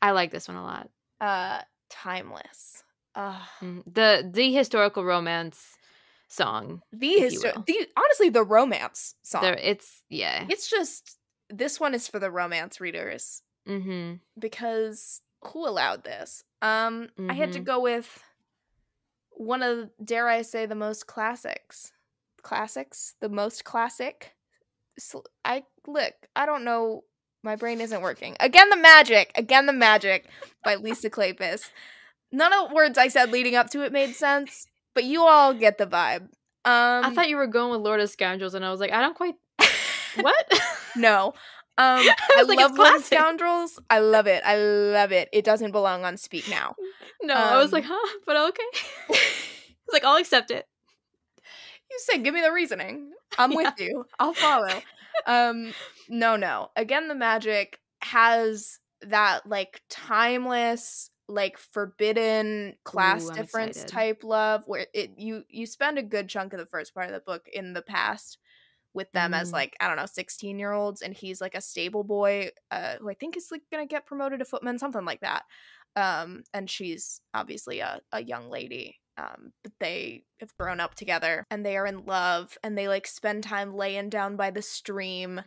I like this one a lot Uh, "Timeless." Uh, the the historical romance song the histo- the honestly the romance song. there it's yeah It's just this one is for the romance readers mm-hmm because who allowed this? Um, I had to Mhm. go with one of dare I say the most classics. Classics, the most classic. I look. I don't know. My brain isn't working. Again, the magic. Again, the magic by Lisa Kleypas. None of the words I said leading up to it made sense, but you all get the vibe. Um, I thought you were going with Lord of Scoundrels and I was like I don't quite what no. Um, I I, was like, love Lord of. Scoundrels. I love it. I love it. It doesn't belong on Speak Now. no I was like Um, huh but okay it's like I'll accept it You said, give me the reasoning. I'm with you. I'll follow. Um, no, no. Again, the magic has that like timeless, like forbidden class Ooh, difference excited. type love where it you you spend a good chunk of the first part of the book in the past with them as Mm. like I don't know 16 year olds and he's like a stable boy uh, who I think is like gonna get promoted to footman something like that um and she's obviously a, a young lady um but they have grown up together and they are in love and they like spend time laying down by the stream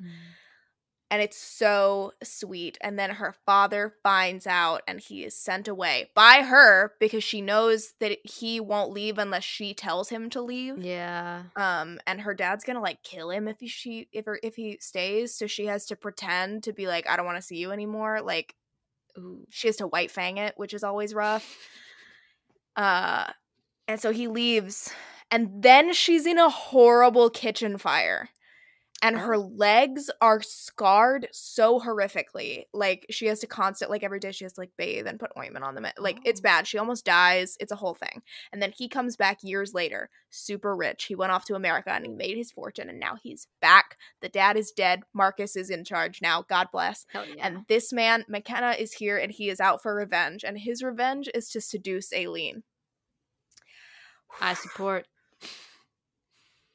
and it's so sweet and then her father finds out and he is sent away by her because she knows that he won't leave unless she tells him to leave. Yeah. Um and her dad's gonna like kill him if he, she if her, if he stays so she has to pretend to be like i don't want to see you anymore like Ooh. she has to white fang it which is always rough. Uh and so he leaves and then she's in a horrible kitchen fire and her legs are scarred so horrifically. Like she has to constant like every day she has to like bathe and put ointment on them. Eh, like it's Oh. bad. She almost dies. It's a whole thing. And then he comes back years later, super rich. He went off to America and he made his fortune and now he's back. The dad is dead. Marcus is in charge now. God bless. Yeah. And this man, McKenna, is here and he is out for revenge. And his revenge is to seduce Aline. I support.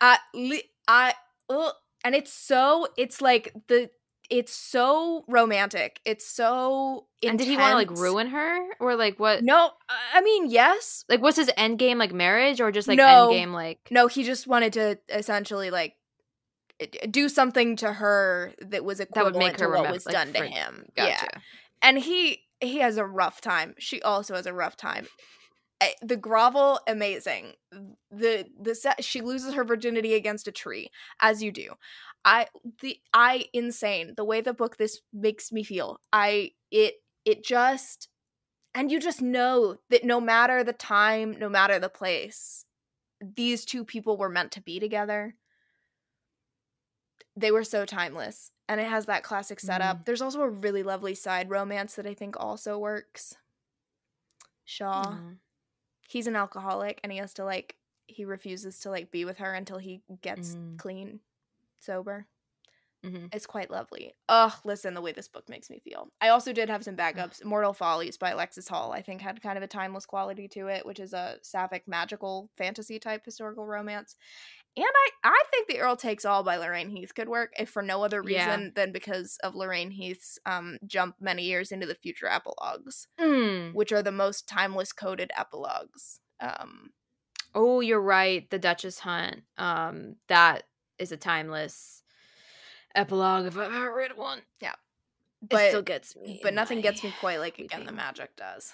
I, li- I, ugh. And it's so, it's like the, it's so romantic. It's so. And did he want to like ruin her or like what? No, I mean yes. Like what's his end game? Like marriage or just like No. end game like? No, he just wanted to essentially like do something to her that was That equivalent would make her to what remember- was like, done to him. Gotcha. Yeah, and he he has a rough time. She also has a rough time. I- The grovel, amazing. The the set, she loses her virginity against a tree, as you do. I the I insane the way the book this makes me feel. I it it just and you just know that no matter the time, no matter the place, these two people were meant to be together. They were so timeless. And it has that classic setup. Mm-hmm. There's also a really lovely side romance that I think also works. Shaw. Aw. He's an alcoholic and he has to like he refuses to like be with her until he gets Mm. clean, sober. Mhm. It's quite lovely. Ugh, listen, the way this book makes me feel. I also did have some backups. Immortal Follies by Alexis Hall, I think, had kind of a timeless quality to it, which is a sapphic magical fantasy type historical romance. And I, I think The Earl Takes All by Lorraine Heath could work, if for no other Yeah. reason than because of Lorraine Heath's um, jump many years into the future epilogues, Mm. which are the most timeless coded epilogues. Um, Oh, you're right. The Duchess Hunt. Um, that is a timeless epilogue if I've ever read one. Yeah, it but still gets me. but nothing gets me quite like again the magic does.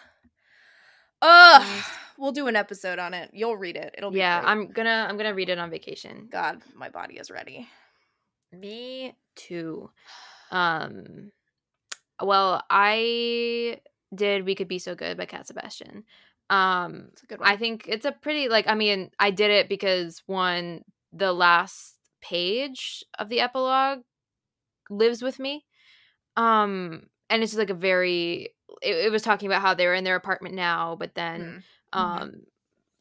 Ugh, we'll do an episode on it. You'll read it. It'll be Yeah, great. I'm gonna I'm gonna read it on vacation. God, my body is ready. Me too. Um well, I did We Could Be So Good by Cat Sebastian. Um It's a good one. I think it's a pretty like I mean, I did it because one the last page of the epilogue lives with me. Um and it's like a very it, it was talking about how they were in their apartment now, but then Mm. um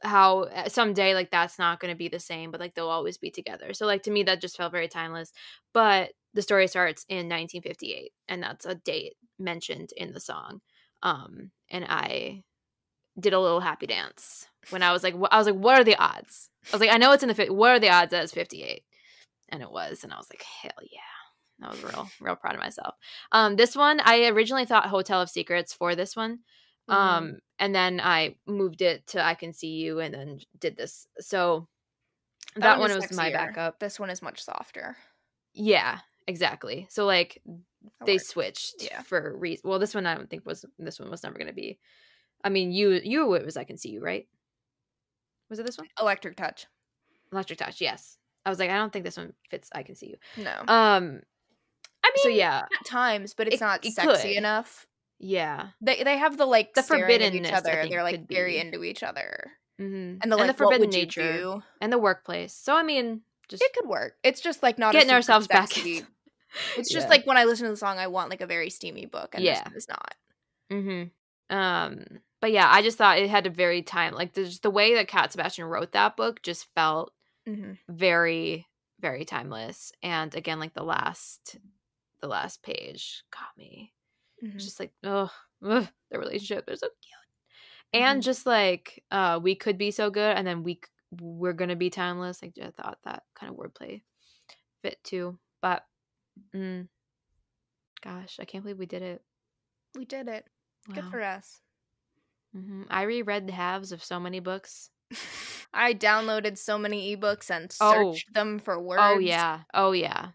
how uh, someday like that's not going to be the same but like they'll always be together so like to me that just felt very timeless but the story starts in 1958 and that's a date mentioned in the song um and i did a little happy dance when i was like i was like what are the odds i was like i know it's in the what are the odds that it's 58 and it was and i was like hell yeah i was real real proud of myself um this one i originally thought hotel of secrets for this one Mhm. um and then i moved it to i can see you and then did this so that, one, is was my backup This one is much softer. yeah exactly so like That they works. switched Yeah. for reason well this one i don't think was this one was never going to be i mean you you it was i can see you right was it this one Electric touch. electric touch yes i was like i don't think this one fits i can see you No. um I mean, so yeah at times, but it's it- not it sexy could. enough. yeah They they have the like The at each other. They're like very be- into each other, hmm and the like, the what forbidden nature and the workplace so i mean just It could work. It's just like not getting ourselves back sexy- into- It's just Yeah. like when I listen to the song, I want like a very steamy book, and Yeah. this one is not. Mm-hmm. Um, but yeah, I just thought it had a very time like the, just the way that Cat Sebastian wrote that book just felt Mm-hmm. very, very timeless. And again, like the last, the last page got me. Mm-hmm. Just like, oh, the relationship, they're so cute, and Mhm. just like, uh, we could be so good, and then we we're gonna be timeless. Like, I thought that kind of wordplay fit too. But, mm, gosh, I can't believe we did it. We did it. Good for us. mm-hmm. I reread the halves of so many books. I downloaded so many ebooks and Oh. searched them for words. Oh yeah. Oh yeah.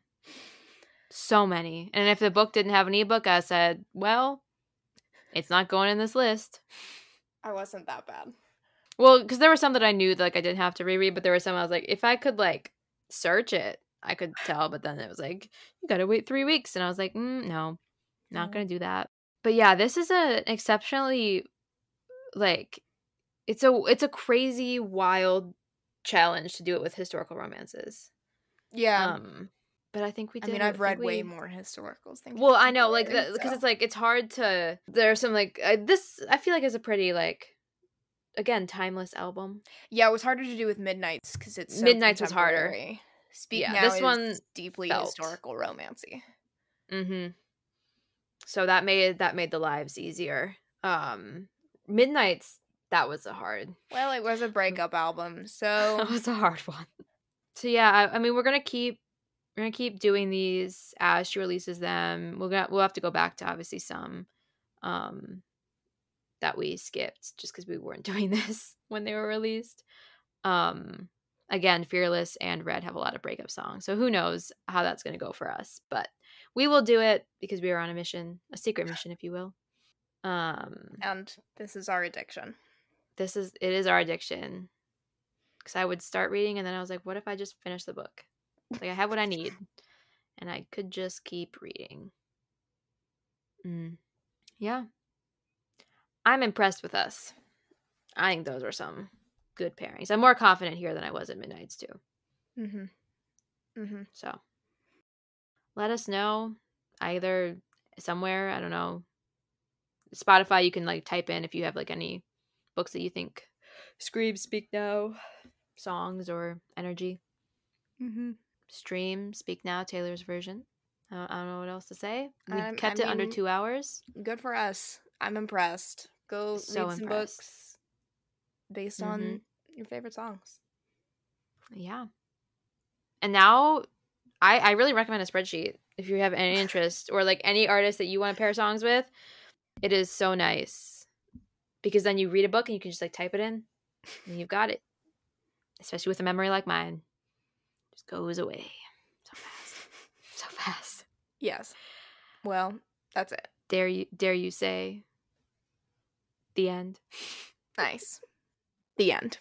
So many. And if the book didn't have an ebook, I said, well, it's not going in this list. I wasn't that bad. Well, because there were some that I knew that like I didn't have to reread, but there were some I was like, if I could like search it, I could tell. But then it was like, you gotta wait three weeks, and I was like, mm, no, not No. gonna do that. But yeah, this is an exceptionally like it's a it's a crazy wild challenge to do it with historical romances. Yeah. Um but I think we I did. mean, it. I've read way we- more historicals than Well, I know, like, because so- it's like it's hard to. There are some like uh, this. I feel like is a pretty like, again, timeless album. yeah, it was harder to do with Midnights because it's so Midnights was harder. Speak Yeah, now this is one deeply felt. historical romancy. Mm-hmm. So that made that made the lives easier. Um, Midnights that was a hard. Well, it was a breakup album, so that was a hard one. So yeah, I, I mean, we're gonna keep we're gonna keep doing these as she releases them. We're gonna we'll have to go back to obviously some um that we skipped just because we weren't doing this when they were released. Um, again, Fearless and Red have a lot of breakup songs, so who knows how that's gonna go for us, but we will do it because we are on a mission, a secret mission, if you will. Um, and this is our addiction. This is it is our addiction. Because i would start reading and then i was like what if i just finish the book? Like i have what i need and i could just keep reading. Mm. yeah. I'm impressed with us. I think those were some good pairings. I'm more confident here than i was at midnights too. Mm-hmm. Mm-hmm. so let us know either somewhere i don't know spotify you can like type in if you have like any books that you think scream speak now songs or energy Mm-hmm. stream speak now taylor's version i don't, I don't know what else to say we Um, kept I it under two hours Good for us. I'm impressed. Go So read some impressed. books based on Mhm. your favorite songs. yeah and now i i really recommend a spreadsheet if you have any interest or like any artist that you want to pair songs with it is so nice because then you read a book and you can just like type it in and you've got it especially with a memory like mine just goes away so fast so fast Yes. Well, that's it. dare you dare you say the end Nice. The end.